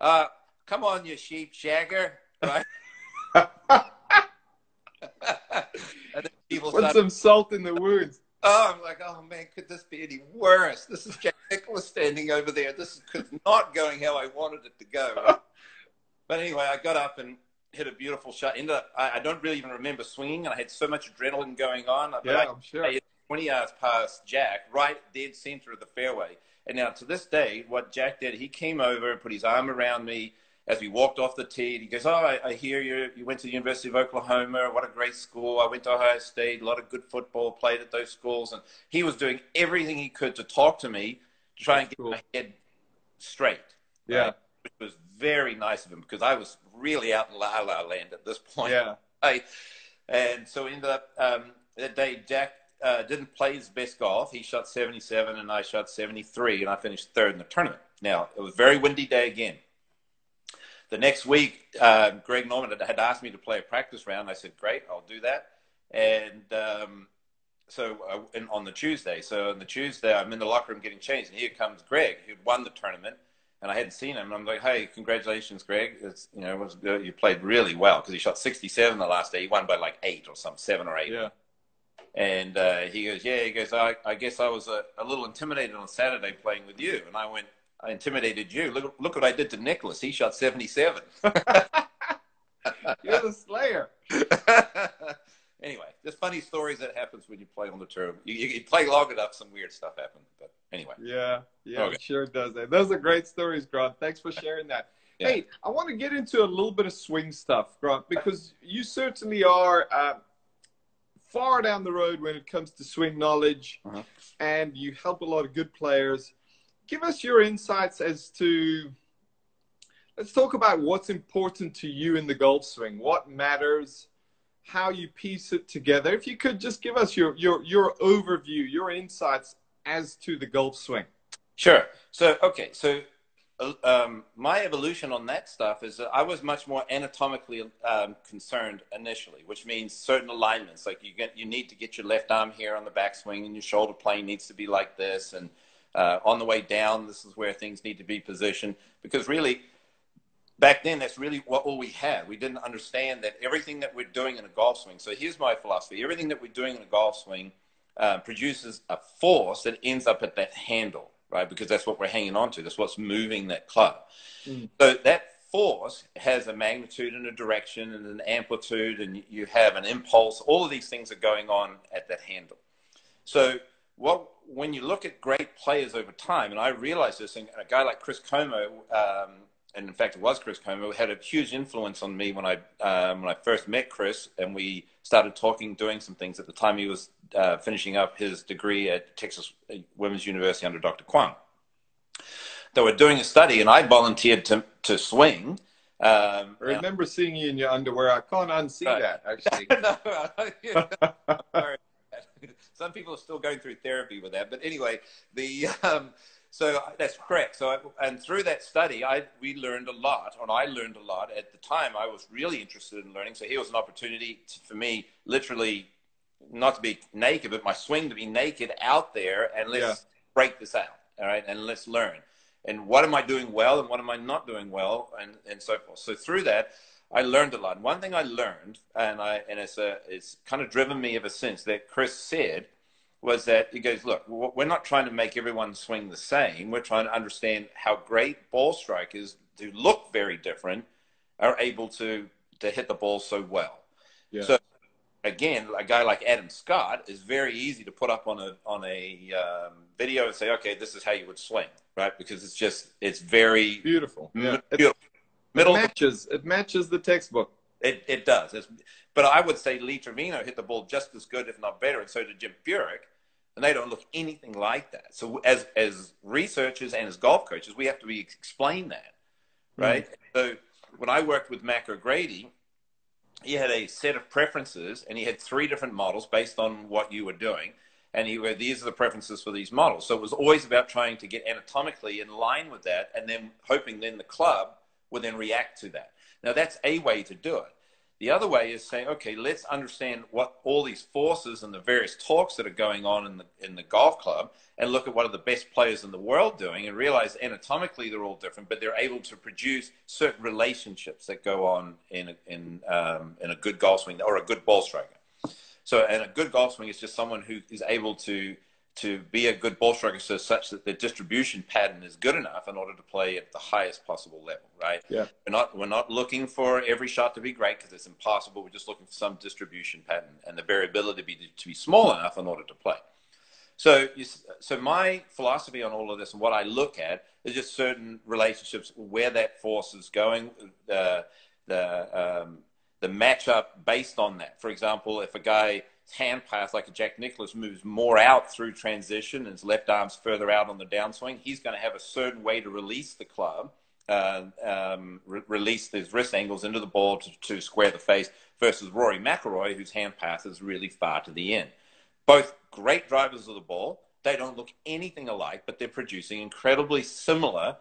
uh, "Come on, you sheep shagger!" Right? people Put some salt in the wounds. Oh, I'm like, oh man, could this be any worse? This is Jack Nicklaus standing over there. This is not going how I wanted it to go. but anyway, I got up and hit a beautiful shot. Ended up, I, I, don't really even remember swinging, and I had so much adrenaline going on. Yeah, I, am sure. I hit 20 yards past Jack, right dead center of the fairway. And now to this day, what Jack did, he came over and put his arm around me as we walked off the tee. He goes, "Oh, I, I hear you. You went to the University of Oklahoma. What a great school. I went to Ohio State. A lot of good football. Played at those schools." And he was doing everything he could to talk to me, to try That's and get cool. my head straight. Yeah, right? which was very nice of him because I was really out in la la land at this point. Yeah. I, and so ended up um, that day. Jack uh, didn't play his best golf. He shot 77 and I shot 73, and I finished third in the tournament. Now it was a very windy day again. The next week, uh, Greg Norman had asked me to play a practice round. I said, "Great, I'll do that." And um, so uh, on the Tuesday, so on the Tuesday, I'm in the locker room getting changed, and here comes Greg, who'd won the tournament and I hadn't seen him. And I'm like, hey, congratulations, Greg. It's, you know, it was good. you played really well because he shot 67 the last day. He won by like eight or some seven or eight. Yeah. And uh, he goes, yeah. He goes, I, I guess I was a, a, little intimidated on Saturday playing with you. And I went, I intimidated you. Look, look what I did to Nicklaus. He shot 77. You're the slayer. anyway, just funny stories that happens when you play on the tour. You, you, play long enough, some weird stuff happens. But anyway. Yeah, yeah, okay. sure does. That. Those are great stories, Grant. Thanks for sharing that. Yeah. Hey, I want to get into a little bit of swing stuff, Grant, because you certainly are uh, far down the road when it comes to swing knowledge, uh-huh. and you help a lot of good players. Give us your insights as to. Let's talk about what's important to you in the golf swing. What matters? how you piece it together. If you could just give us your your your overview, your insights as to the golf swing. Sure. So okay, so uh, um, my evolution on that stuff is that I was much more anatomically um, concerned initially, which means certain alignments. Like you get, you need to get your left arm here on the backswing, and your shoulder plane needs to be like this, and uh, on the way down, this is where things need to be positioned. Because really, back then that's really what all we had. We didn't understand that everything that we're doing in a golf swing so here's my philosophy everything that we're doing in a golf swing uh, produces a force that ends up at that handle right? Because that's what we're hanging on to. That's what's moving that club. Mm. so that force has a magnitude and a direction and an amplitude and you have an impulse. All of these things are going on at that handle. So what when you look at great players over time and i realized this and a guy like chris como um, and in fact, it was Chris Como, had a huge influence on me when I um, when I first met Chris, and we started talking, doing some things. At the time, he was uh, finishing up his degree at Texas Women's University under Dr. Kwon. They were doing a study, and I volunteered to to swing. Um, I remember seeing you in your underwear. I can't unsee right. that actually. no, some people are still going through therapy with that, but anyway, the um, so that's correct. So, I, and through that study, I we learned a lot, and I learned a lot. At the time, I was really interested in learning. So here was an opportunity to, for me, literally, not to be naked, but my swing to be naked out there, and let's yeah. break this out, all right, and let's learn. And what am I doing well, and what am I not doing well, and and so forth. So through that, I learned a lot. And one thing I learned, and I and it's a it's kind of driven me ever since that Chris said was that he goes, look, we're not trying to make everyone swing the same. We're trying to understand how great ball strikers who look very different are able to to hit the ball so well. Yeah. So again, a guy like Adam Scott is very easy to put up on a on a um, video and say, okay, this is how you would swing, right? Because it's just it's very beautiful. Yeah. beautiful. Middle it matches. It matches the textbook. It it does. It's, but I would say Lee Trevino hit the ball just as good, if not better, and so did Jim Furyk and they don't look anything like that. So as as researchers and as golf coaches, we have to be explain that, right? Mm. So when I worked with Mac O'Grady, he had a set of preferences, and he had three different models based on what you were doing. And he were these are the preferences for these models. So it was always about trying to get anatomically in line with that, and then hoping then the club would then react to that. Now that's a way to do it. The other way is saying, okay, let's understand what all these forces and the various torques that are going on in the in the golf club, and look at what are the best players in the world doing, and realize anatomically they're all different, but they're able to produce certain relationships that go on in in um, in a good golf swing or a good ball striker. So, and a good golf swing is just someone who is able to to be a good ball striker so such that the distribution pattern is good enough in order to play at the highest possible level, right? Yeah. We're not we're not looking for every shot to be great because it's impossible. We're just looking for some distribution pattern and the variability to be to be small enough in order to play. So, you, so my philosophy on all of this and what I look at is just certain relationships where that force is going, the the um, the matchup based on that. For example, if a guy hand path like a Jack Nicklaus moves more out through transition and his left arm's further out on the downswing, he's going to have a certain way to release the club, uh, um, re- release his wrist angles into the ball to, to square the face versus Rory McIlroy, whose hand path is really far to the end. Both great drivers of the ball. They don't look anything alike, but they're producing incredibly similar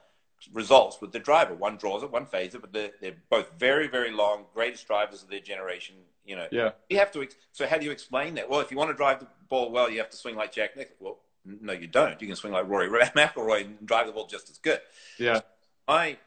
results with the driver. One draws it, one fades it, but they're, they're both very, very long, greatest drivers of their generation. You know, yeah. You have to. So how do you explain that? Well, if you want to drive the ball well, you have to swing like Jack Nicklaus. Well, no, you don't. You can swing like Rory McIlroy and drive the ball just as good. Yeah. I,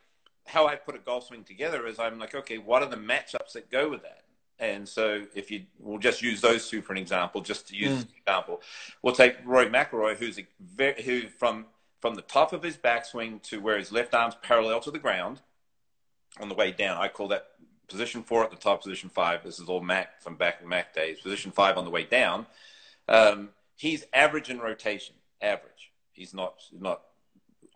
how I put a golf swing together is I'm like, okay, what are the matchups that go with that? And so, if you, we'll just use those two for an example, just to use mm. an example, we'll take Rory McIlroy, who's a very, who from from the top of his backswing to where his left arm's parallel to the ground on the way down. I call that position four at the top, position five. This is all Mac from back in Mac days. Position five on the way down. Um, he's average in rotation, average. He's not not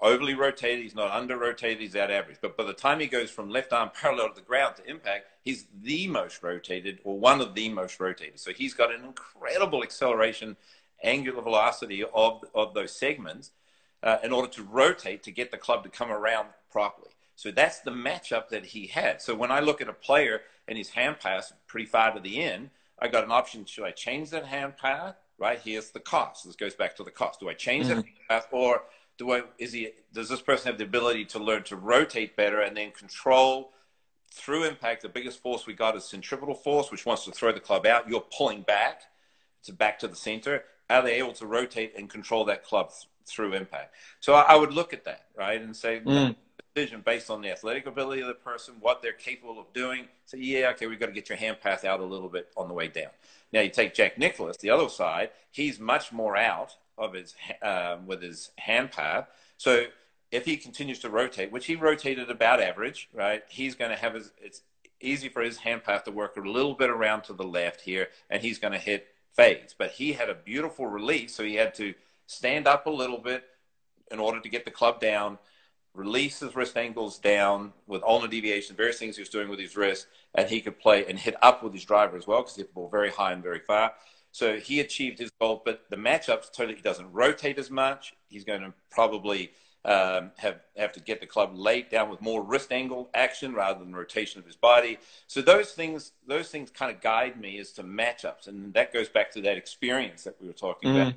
overly rotated. He's not under rotated. He's at average. But by the time he goes from left arm parallel to the ground to impact, he's the most rotated or one of the most rotated. So he's got an incredible acceleration, angular velocity of of those segments uh, in order to rotate to get the club to come around properly. So that's the matchup that he had. So when I look at a player and his hand path pretty far to the end, I got an option. Should I change that hand path? Right here's the cost. This goes back to the cost. Do I change mm-hmm. that path, or do I? Is he? Does this person have the ability to learn to rotate better and then control through impact? The biggest force we got is centripetal force, which wants to throw the club out. You're pulling back to back to the center. Are they able to rotate and control that club through impact. So I, I would look at that, right, and say, mm. Decision based on the athletic ability of the person, what they're capable of doing. Say, yeah, okay, we've got to get your hand path out a little bit on the way down. Now you take Jack Nicklaus, the other side, he's much more out of his um, with his hand path. So if he continues to rotate, which he rotated about average, right, he's going to have his. It's easy for his hand path to work a little bit around to the left here, and he's going to hit fades. But he had a beautiful release, so he had to stand up a little bit in order to get the club down, release his wrist angles down with ulnar deviation, various things he was doing with his wrist, and he could play and hit up with his driver as well because he hit the ball very high and very far. So he achieved his goal, but the matchups totally he doesn't rotate as much. He's going to probably um, have have to get the club laid down with more wrist angle action rather than rotation of his body. So those things those things kind of guide me as to matchups, and that goes back to that experience that we were talking mm. about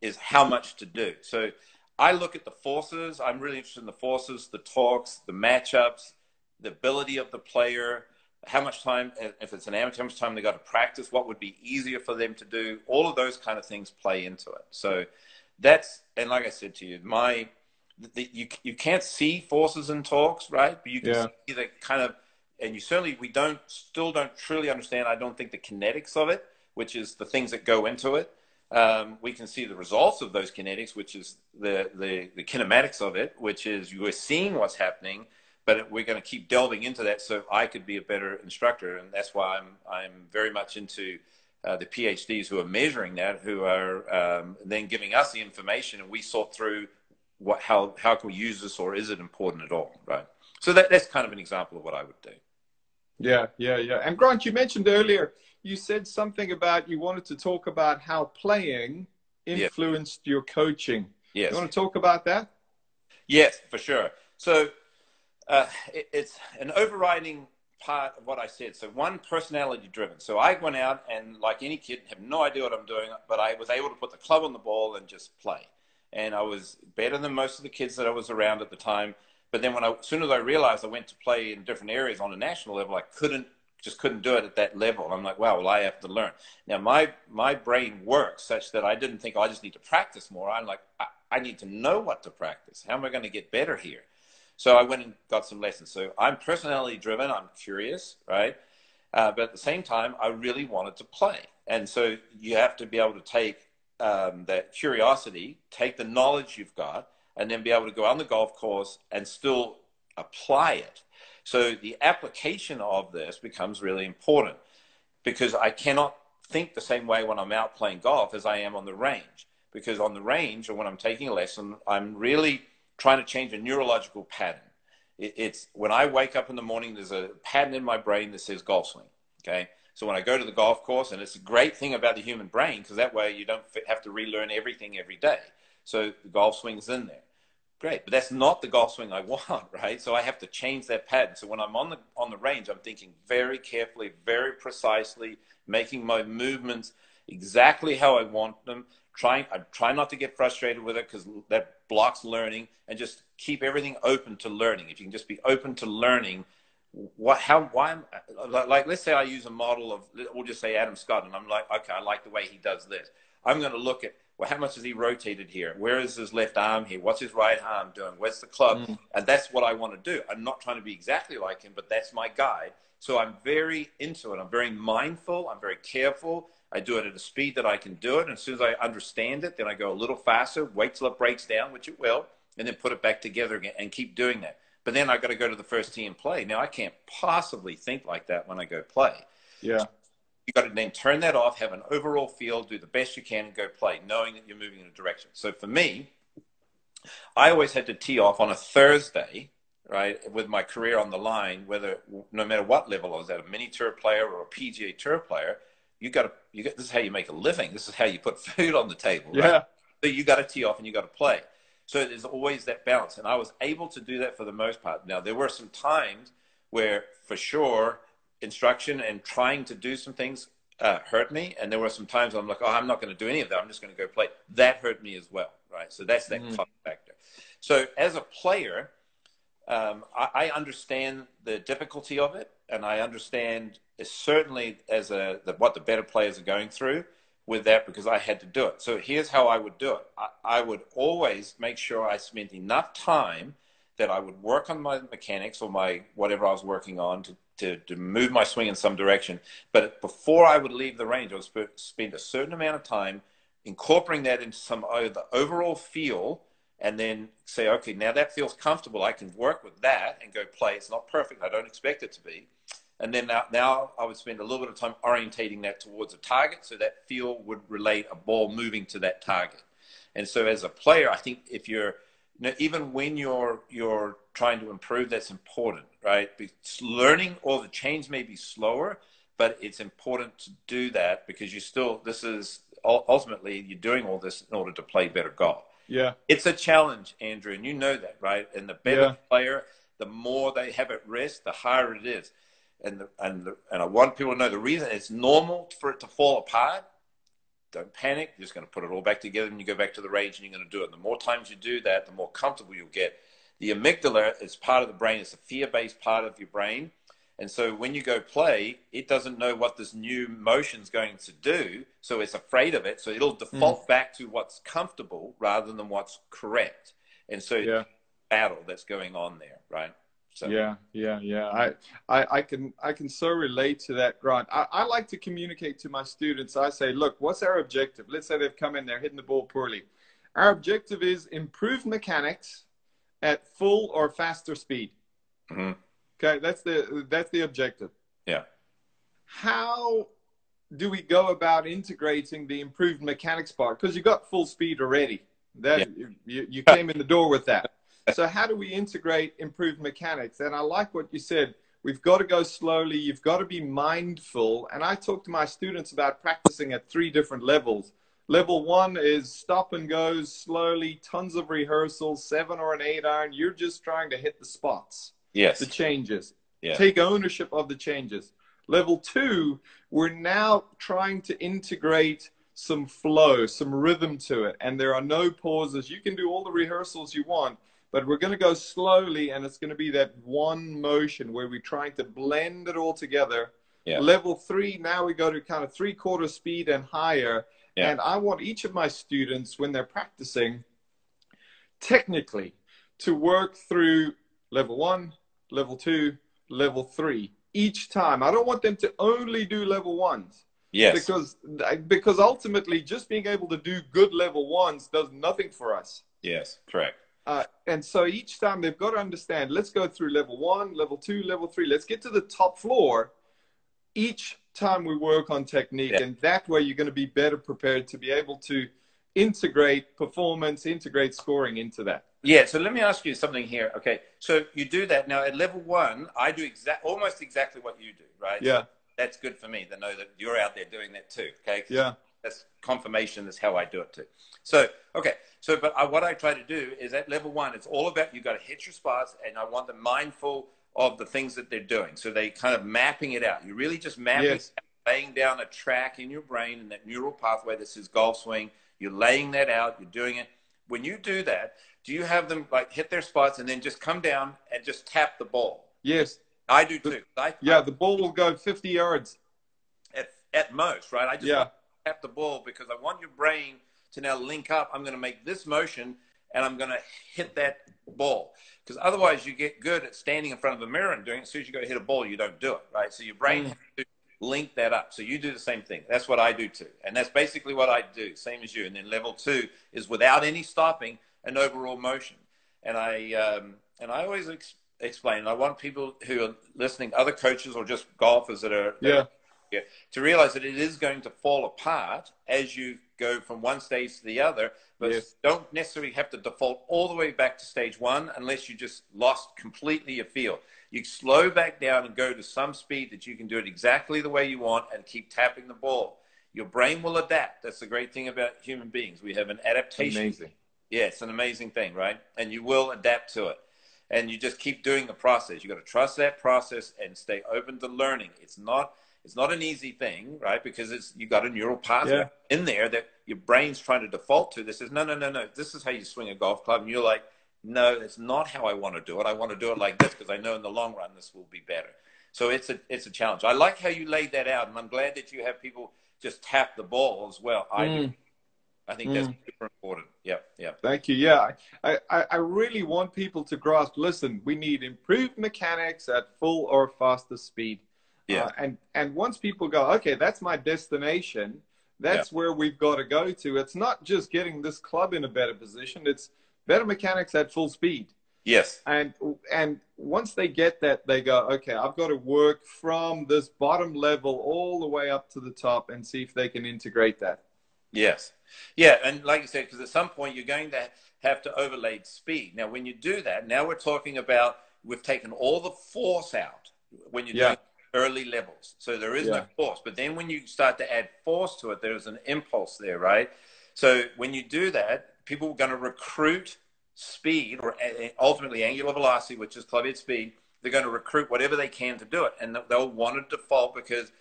is how much to do. So I look at the forces. I'm really interested in the forces, the torques, the matchups, the ability of the player, how much time, if it's an amateur, how much time they got to practice, what would be easier for them to do. All of those kind of things play into it. So that's, and like I said to you, my, the, you, you can't see forces in torques, right? But you can yeah. see the kind of, and you certainly, we don't, still don't truly understand, I don't think, the kinetics of it, which is the things that go into it. Um, we can see the results of those kinetics, which is the, the, the kinematics of it, which is you are seeing what's happening, but we're going to keep delving into that so I could be a better instructor, and that's why I'm I'm very much into uh, the PhDs who are measuring that, who are um, then giving us the information, and we sort through what how how can we use this, or is it important at all, right? So that that's kind of an example of what I would do. Yeah, yeah, yeah. And Grant, you mentioned earlier, you said something about you wanted to talk about how playing influenced yes. your coaching. Yes. You want to talk about that? Yes, for sure. So uh, it, it's an overriding part of what I said. So one, personality driven. So I went out and like any kid, have no idea what I'm doing, but I was able to put the club on the ball and just play. And I was better than most of the kids that I was around at the time. But then when I, as soon as I realized I went to play in different areas on a national level, I couldn't, just couldn't do it at that level. I'm like, wow, well, I have to learn. Now my, my brain works such that I didn't think, oh, I just need to practice more. I'm like, I, I need to know what to practice. How am I going to get better here? So I went and got some lessons. So I'm personality driven. I'm curious, right? Uh, but at the same time, I really wanted to play. And so you have to be able to take um, that curiosity, take the knowledge you've got, and then be able to go on the golf course and still apply it. So the application of this becomes really important because I cannot think the same way when I'm out playing golf as I am on the range. Because on the range or when I'm taking a lesson, I'm really trying to change a neurological pattern. It's when I wake up in the morning, there's a pattern in my brain that says golf swing. Okay. So when I go to the golf course, and it's a great thing about the human brain because that way you don't have to relearn everything every day. So the golf swing's in there. Great, but that's not the golf swing I want, right? So I have to change that pattern. So when I'm on the on the range, I'm thinking very carefully, very precisely, making my movements exactly how I want them, trying I try not to get frustrated with it because that blocks learning and just keep everything open to learning. If you can just be open to learning, what how why like let's say I use a model of we'll just say Adam Scott and I'm like okay I like the way he does this. I'm going to look at well how much has he rotated here? Where is his left arm here? What's his right arm doing? Where's the club? Mm. And that's what I want to do. I'm not trying to be exactly like him, but that's my guide. So I'm very into it. I'm very mindful. I'm very careful. I do it at a speed that I can do it. And as soon as I understand it, then I go a little faster, wait till it breaks down, which it will, and then put it back together again and keep doing that. But then I got to go to the first tee and play. Now I can't possibly think like that when I go play. Yeah. You got to then turn that off, have an overall feel, do the best you can, and go play, knowing that you're moving in a direction. So for me, I always had to tee off on a Thursday, right, with my career on the line, whether no matter what level I was at, a mini tour player or a PGA tour player you got to you got this is how you make a living. This is how you put food on the table. Right? Yeah. So you got to tee off and you got to play. So there's always that balance, and I was able to do that for the most part. Now there were some times where, for sure, instruction and trying to do some things uh, hurt me, and there were some times I'm like, oh, I'm not going to do any of that. I'm just going to go play. That hurt me as well, right? So that's that mm. factor. So as a player, um, I, I understand the difficulty of it, and I understand certainly as a the, what the better players are going through with that because I had to do it. So here's how I would do it. I, I would always make sure I spent enough time that I would work on my mechanics or my whatever I was working on to, to, to move my swing in some direction. But before I would leave the range, I would spend a certain amount of time incorporating that into some of the overall feel and then say, okay, now that feels comfortable. I can work with that and go play. It's not perfect. I don't expect it to be. And then now, now I would spend a little bit of time orientating that towards a target so that feel would relate a ball moving to that target. And so as a player, I think if you're, you know, even when you're, you're trying to improve, that's important, right? Because learning or the change may be slower, but it's important to do that because you still, this is ultimately, you're doing all this in order to play better golf. Yeah. It's a challenge, Andrew, and you know that, right? And the better yeah. player, the more they have at risk, the higher it is. And the, and the, and I want people to know the reason it's normal for it to fall apart. Don't panic. You're just going to put it all back together and you go back to the range and you're going to do it. And the more times you do that, the more comfortable you'll get. The amygdala is part of the brain. It's a fear-based part of your brain. And so when you go play, it doesn't know what this new motion's going to do. So it's afraid of it. So it'll default mm. back to what's comfortable rather than what's correct. And so yeah. battle that's going on there, right? So. Yeah, yeah, yeah. I, I, I can, I can so relate to that, Grant. I, I like to communicate to my students. I say, look, what's our objective? Let's say they've come in, they're hitting the ball poorly. Our objective is improve mechanics at full or faster speed. Mm-hmm. Okay, that's the that's the objective. Yeah. How do we go about integrating the improved mechanics part? Because you got full speed already. That yeah. you, you came in the door with that so how do we integrate improved mechanics? And I like what you said. We've got to go slowly. You've got to be mindful. And I talk to my students about practicing at three different levels. Level one is stop and goes slowly, tons of rehearsals, seven or an eight iron. You're just trying to hit the spots. Yes. The changes. Yeah. Take ownership of the changes. Level two, we're now trying to integrate some flow, some rhythm to it. And there are no pauses. You can do all the rehearsals you want, but we're going to go slowly and it's going to be that one motion where we're trying to blend it all together. Yeah. level three now we go to kind of three quarter speed and higher. Yeah. and i want each of my students when they're practicing technically to work through level one level two level three each time. I don't want them to only do level ones. Yes. Because because ultimately just being able to do good level ones does nothing for us. Yes correct uh, and so each time they've got to understand, let's go through level one, level two, level three. Let's get to the top floor each time we work on technique. Yeah. And that way you're going to be better prepared to be able to integrate performance, integrate scoring into that. Yeah. So let me ask you something here. Okay. So you do that now at level one. I do exact, almost exactly what you do, right? Yeah. So that's good for me to know that you're out there doing that too. Okay. Yeah. That's confirmation. That's how I do it too. So, okay. So, but I, what I try to do is at level one, it's all about you got to hit your spots, and I want them mindful of the things that they're doing. So they kind of mapping it out. You're really just mapping, yes. laying down a track in your brain and that neural pathway that says golf swing. You're laying that out. You're doing it. When you do that, do you have them like hit their spots and then just come down and just tap the ball? Yes, I do too. I, yeah, the ball will go 50 yards at at most, right? I just yeah. Tap the ball because I want your brain to now link up. I'm going to make this motion and I'm going to hit that ball. Because otherwise, you get good at standing in front of a mirror and doing it. As soon as you go hit a ball, you don't do it, right? So your brain link that up. So you do the same thing. That's what I do too. And that's basically what I do, same as you. And then level two is without any stopping, an overall motion. And I, um, and I always ex- explain, I want people who are listening, other coaches or just golfers that are, yeah. To realize that it is going to fall apart as you go from one stage to the other, but yes. don't necessarily have to default all the way back to stage one unless you just lost completely your feel. You slow back down and go to some speed that you can do it exactly the way you want and keep tapping the ball. Your brain will adapt. That's the great thing about human beings. We have an adaptation. Amazing. Yeah, it's an amazing thing, right? And you will adapt to it. And you just keep doing the process. You got to trust that process and stay open to learning. It's not it's not an easy thing, right? Because it's you got a neural pathway yeah. in there that your brain's trying to default to. This is no, no, no, no. This is how you swing a golf club, and you're like, no, that's not how I want to do it. I want to do it like this because I know in the long run this will be better. So it's a it's a challenge. I like how you laid that out, and I'm glad that you have people just tap the ball as well. I mm. I think mm. that's super important. Yeah, yeah. Thank you. Yeah, I, I, I really want people to grasp. Listen, we need improved mechanics at full or faster speed. Yeah. Uh, and and once people go, okay, that's my destination. That's yeah. where we've got to go to. It's not just getting this club in a better position. It's better mechanics at full speed. Yes. And and once they get that, they go, okay, I've got to work from this bottom level all the way up to the top and see if they can integrate that. Yes. Yeah, and like you said, because at some point you're going to have to overlay speed. Now, when you do that, now we're talking about we've taken all the force out when you're yeah. doing early levels. So there is yeah. no force. But then when you start to add force to it, there's an impulse there, right? So when you do that, people are going to recruit speed or ultimately angular velocity, which is club head speed. They're going to recruit whatever they can to do it. And they'll want to default because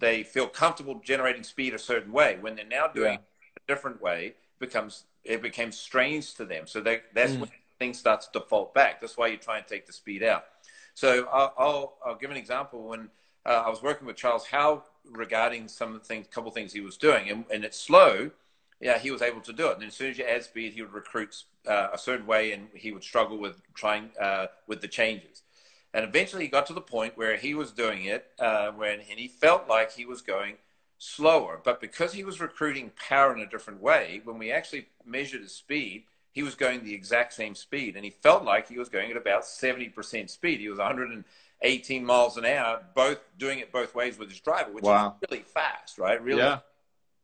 they feel comfortable generating speed a certain way. When they're now doing Yeah. a different way, it becomes it becomes strange to them. So they, that's Mm. when things start to default back. That's why you try and take the speed out. So I'll I'll, I'll give an example when uh, I was working with Charles Howell regarding some of the things, couple things he was doing, and, and it's slow. Yeah, he was able to do it. And as soon as you add speed, he would recruit uh, a certain way, and he would struggle with trying uh, with the changes. And eventually, he got to the point where he was doing it uh, when, and he felt like he was going slower. But because he was recruiting power in a different way, when we actually measured his speed, he was going the exact same speed, and he felt like he was going at about seventy percent speed. He was 118 miles an hour, both doing it both ways with his driver, which Wow. is really fast, right? Really Yeah.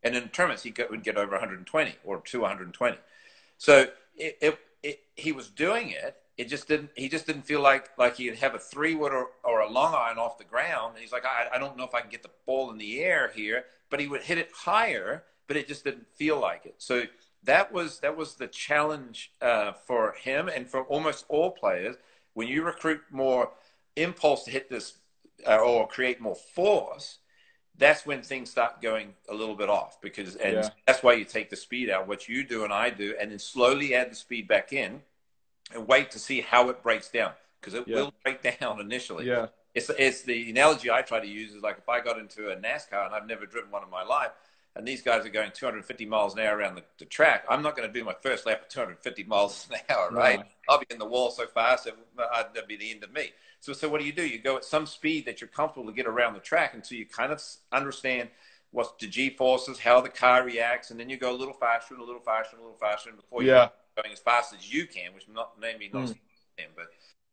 and in tournaments he would get over 120 or 220 so it, it, it, he was doing it it just didn't he just didn't feel like like he'd have a three wood or, or a long iron off the ground and he's like I, I don't know if i can get the ball in the air here but he would hit it higher but it just didn't feel like it so that was that was the challenge uh, for him and for almost all players when you recruit more impulse to hit this uh, or create more force that's when things start going a little bit off because and Yeah. that's why you take the speed out what you do and i do and then slowly add the speed back in and wait to see how it breaks down because it Yeah. will break down initially Yeah. it's, it's the analogy i try to use is like if i got into a nascar and i've never driven one in my life and these guys are going 250 miles an hour around the, the track i'm not going to do my first lap at 250 miles an hour right No. i'll be in the wall so fast uh, that'd be the end of me so, so what do you do? You go at some speed that you're comfortable to get around the track until you kind of understand what's the G forces, how the car reacts, and then you go a little faster and a little faster and a little faster, and before you're going as fast as you can, which not maybe not Mm. them, but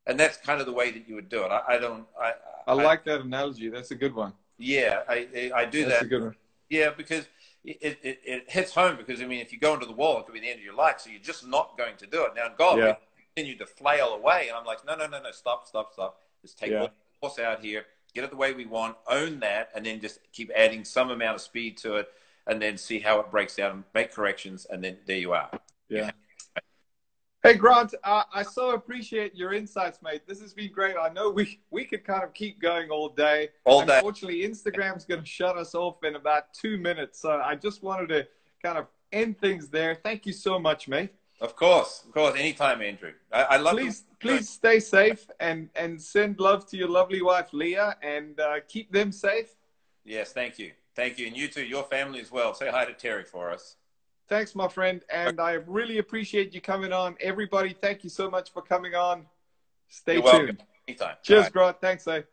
and that's kind of the way that you would do it. I, I don't. I, I like that analogy. That's a good one. Yeah, I I I do That's that. a good one. Yeah, because it, it, it hits home because I mean, if you go into the wall, it could be the end of your life. So you're just not going to do it. Now in golf, Yeah. continue to flail away, and I'm like, no, no, no, no, stop, stop, stop. Just take Yeah. the force out here, get it the way we want, own that, and then just keep adding some amount of speed to it, and then see how it breaks down, and make corrections, and then there you are. Yeah. Hey Grant, uh, I so appreciate your insights, mate. This has been great. I know we we could kind of keep going all day. All day. Unfortunately, Instagram's going to shut us off in about two minutes, so I just wanted to kind of end things there. Thank you so much, mate. Of course, of course, anytime, Andrew. I, I love. Please, please stay safe and and send love to your lovely wife Leah, and uh, keep them safe. Yes, thank you, thank you, and you too, your family as well. Say hi to Terry for us. Thanks, my friend, and I really appreciate you coming on. Everybody, thank you so much for coming on. Stay You're tuned. welcome. Anytime. Cheers. Grant. Thanks, eh?